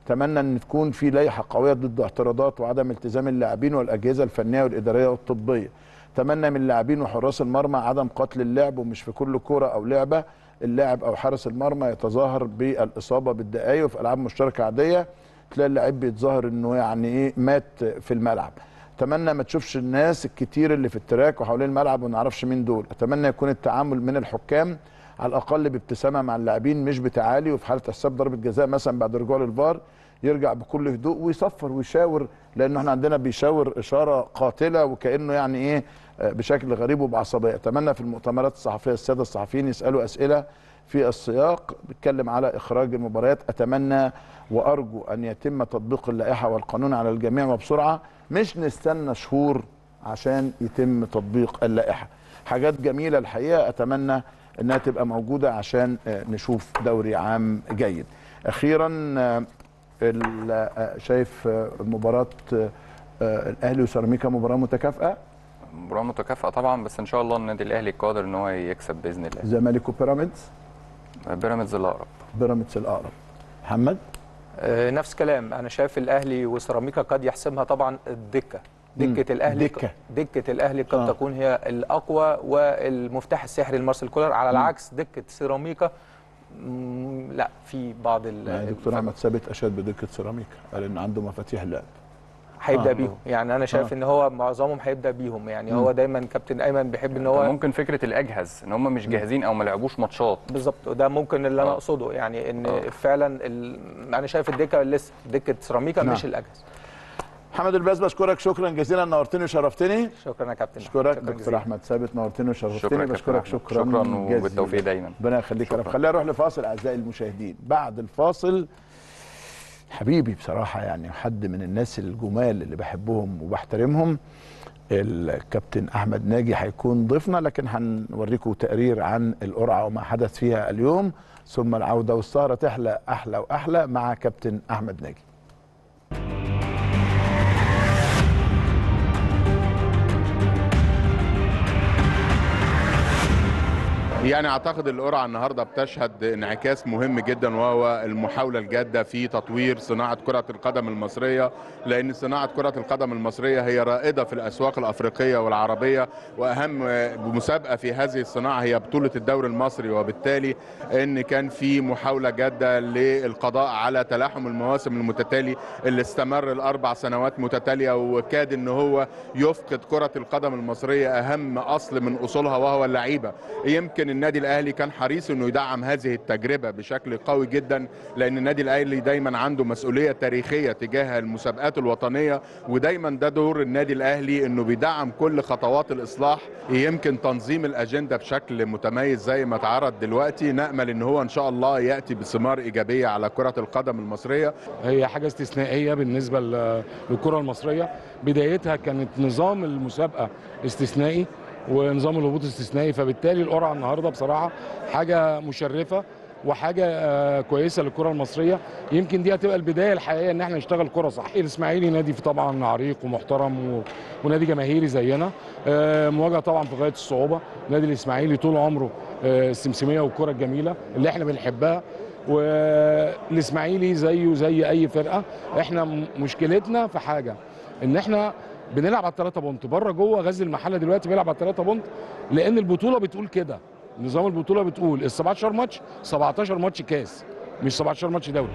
Speaker 1: أتمنى أن تكون في لائحة قوية ضد اعتراضات وعدم التزام اللاعبين والأجهزة الفنية والإدارية والطبية. أتمنى من اللاعبين وحراس المرمى عدم قتل اللعب ومش في كل كوره أو لعبة اللاعب أو حارس المرمى يتظاهر بالإصابة بالدقايق وفي ألعاب مشتركة عادية. تلاقي اللاعب بيتظاهر إنه يعني إيه مات في الملعب. أتمنى ما تشوفش الناس الكتير اللي في ال track وحوالين الملعب وما نعرفش مين دول. أتمنى يكون التعامل من الحكام على الأقل بابتسامة مع اللاعبين مش بتعالي وفي حالة حساب ضربة جزاء مثلا بعد رجوع للفار يرجع بكل هدوء ويصفر ويشاور لأنه إحنا عندنا بيشاور إشارة قاتلة وكأنه يعني إيه آه، بشكل غريب وبعصبية. أتمنى في المؤتمرات الصحفية السادة الصحفيين يسألوا أسئلة في السياق. بيتكلم على إخراج المباريات. أتمنى وأرجو أن يتم تطبيق اللائحة والقانون على الجميع وبسرعة. مش نستنى شهور عشان يتم تطبيق اللائحة. حاجات جميلة الحقيقة. أتمنى إنها تبقى موجودة عشان نشوف دوري عام جيد. آه، شايف مباراة آه، الأهلي وسيراميكا مباراة متكافئة؟
Speaker 2: مباراة متكافئة طبعا بس إن شاء الله النادي الأهلي قادر إن هو يكسب بإذن الله.
Speaker 1: زمالك وبيراميدز؟
Speaker 2: بيراميدز الأقرب.
Speaker 1: بيراميدز الأقرب. محمد؟
Speaker 3: آه، نفس كلام. أنا شايف الأهلي وسيراميكا قد يحسمها طبعا الدكة. دكة الأهلي
Speaker 1: دكة.
Speaker 3: دكة الأهلي قد
Speaker 1: آه.
Speaker 3: تكون هي الأقوى والمفتاح السحري لمارسيل كولر. على العكس دكة سيراميكا لا في بعض ال-
Speaker 1: يعني دكتور. أحمد ثابت اشاد بدكة سيراميكا قال ان عنده مفاتيح لعب
Speaker 3: هيبدأ
Speaker 1: آه.
Speaker 3: بيهم يعني أنا شايف
Speaker 1: آه.
Speaker 3: إن هو معظمهم هيبدأ بيهم يعني هو دايما كابتن أيمن بيحب إن هو
Speaker 2: ممكن فكرة الأجهز إن هم مش جاهزين أو ما لعبوش ماتشات
Speaker 3: بالظبط وده ممكن اللي أنا
Speaker 2: آه.
Speaker 3: أقصده يعني إن
Speaker 2: آه.
Speaker 3: فعلا ال... أنا شايف الدكة لسه دكة سيراميكا
Speaker 1: نعم.
Speaker 3: مش الأجهز
Speaker 1: محمد الباز بشكرك شكرا جزيلا نورتني وشرفتني
Speaker 3: شكرا يا كابتن
Speaker 1: اشكرك
Speaker 3: شكراً
Speaker 1: دكتور. أحمد ثابت نورتني وشرفتني بشكرك. شكرا
Speaker 2: شكرا
Speaker 1: جزيلا.
Speaker 2: وبالتوفيق دايما
Speaker 1: ربنا يخليك يا رب. خلينا نروح لفاصل أعزائي المشاهدين بعد الفاصل حبيبي بصراحة يعني حد من الناس الجمال اللي بحبهم وبحترمهم الكابتن أحمد ناجي هيكون ضيفنا لكن هنوريكم تقرير عن القرعة وما حدث فيها اليوم. ثم العودة والسهرة تحلى أحلى وأحلى مع كابتن أحمد ناجي.
Speaker 6: يعني أعتقد القرعة النهارده بتشهد انعكاس مهم جدا وهو المحاولة الجادة في تطوير صناعة كرة القدم المصرية لأن صناعة كرة القدم المصرية هي رائدة في الأسواق الأفريقية والعربية وأهم مسابقة في هذه الصناعة هي بطولة الدوري المصري وبالتالي إن كان في محاولة جادة للقضاء على تلاحم المواسم المتتالي اللي استمر الأربع سنوات متتالية وكاد إن هو يفقد كرة القدم المصرية أهم أصل من أصولها وهو اللعيبة. يمكن النادي الأهلي كان حريص إنه يدعم هذه التجربة بشكل قوي جدا لأن النادي الأهلي دايما عنده مسؤولية تاريخية تجاه المسابقات الوطنية ودايما ده دور النادي الأهلي إنه بيدعم كل خطوات الإصلاح يمكن تنظيم الأجندة بشكل متميز زي ما اتعرض دلوقتي. نأمل إن هو إن شاء الله يأتي بثمار إيجابية على كرة القدم المصرية.
Speaker 7: هي حاجة استثنائية بالنسبة ل- للكرة المصرية. بدايتها كانت نظام المسابقة استثنائي. ونظام الهبوط استثنائي. فبالتالي القرعة النهاردة بصراحة حاجة مشرفة وحاجة آه، كويسة للكرة المصرية. يمكن دي هتبقى البداية الحقيقية إن إحنا نشتغل كرة صح. الإسماعيلي نادي طبعا عريق ومحترم و... ونادي جماهيري زينا. آه، مواجهة طبعا في غاية الصعوبة. نادي الإسماعيلي طول عمره آه، السمسمية والكرة الجميلة اللي إحنا بنحبها. والإسماعيلي زيه زي أي فرقة. إحنا مشكلتنا في حاجة إن إحنا بنلعب على 3 بونت. بره جوه غزل المحلة دلوقتي بيلعب على 3 بونت لأن البطولة بتقول كده. نظام البطولة بتقول ال 17 ماتش 17 ماتش كاس مش 17 ماتش دوري.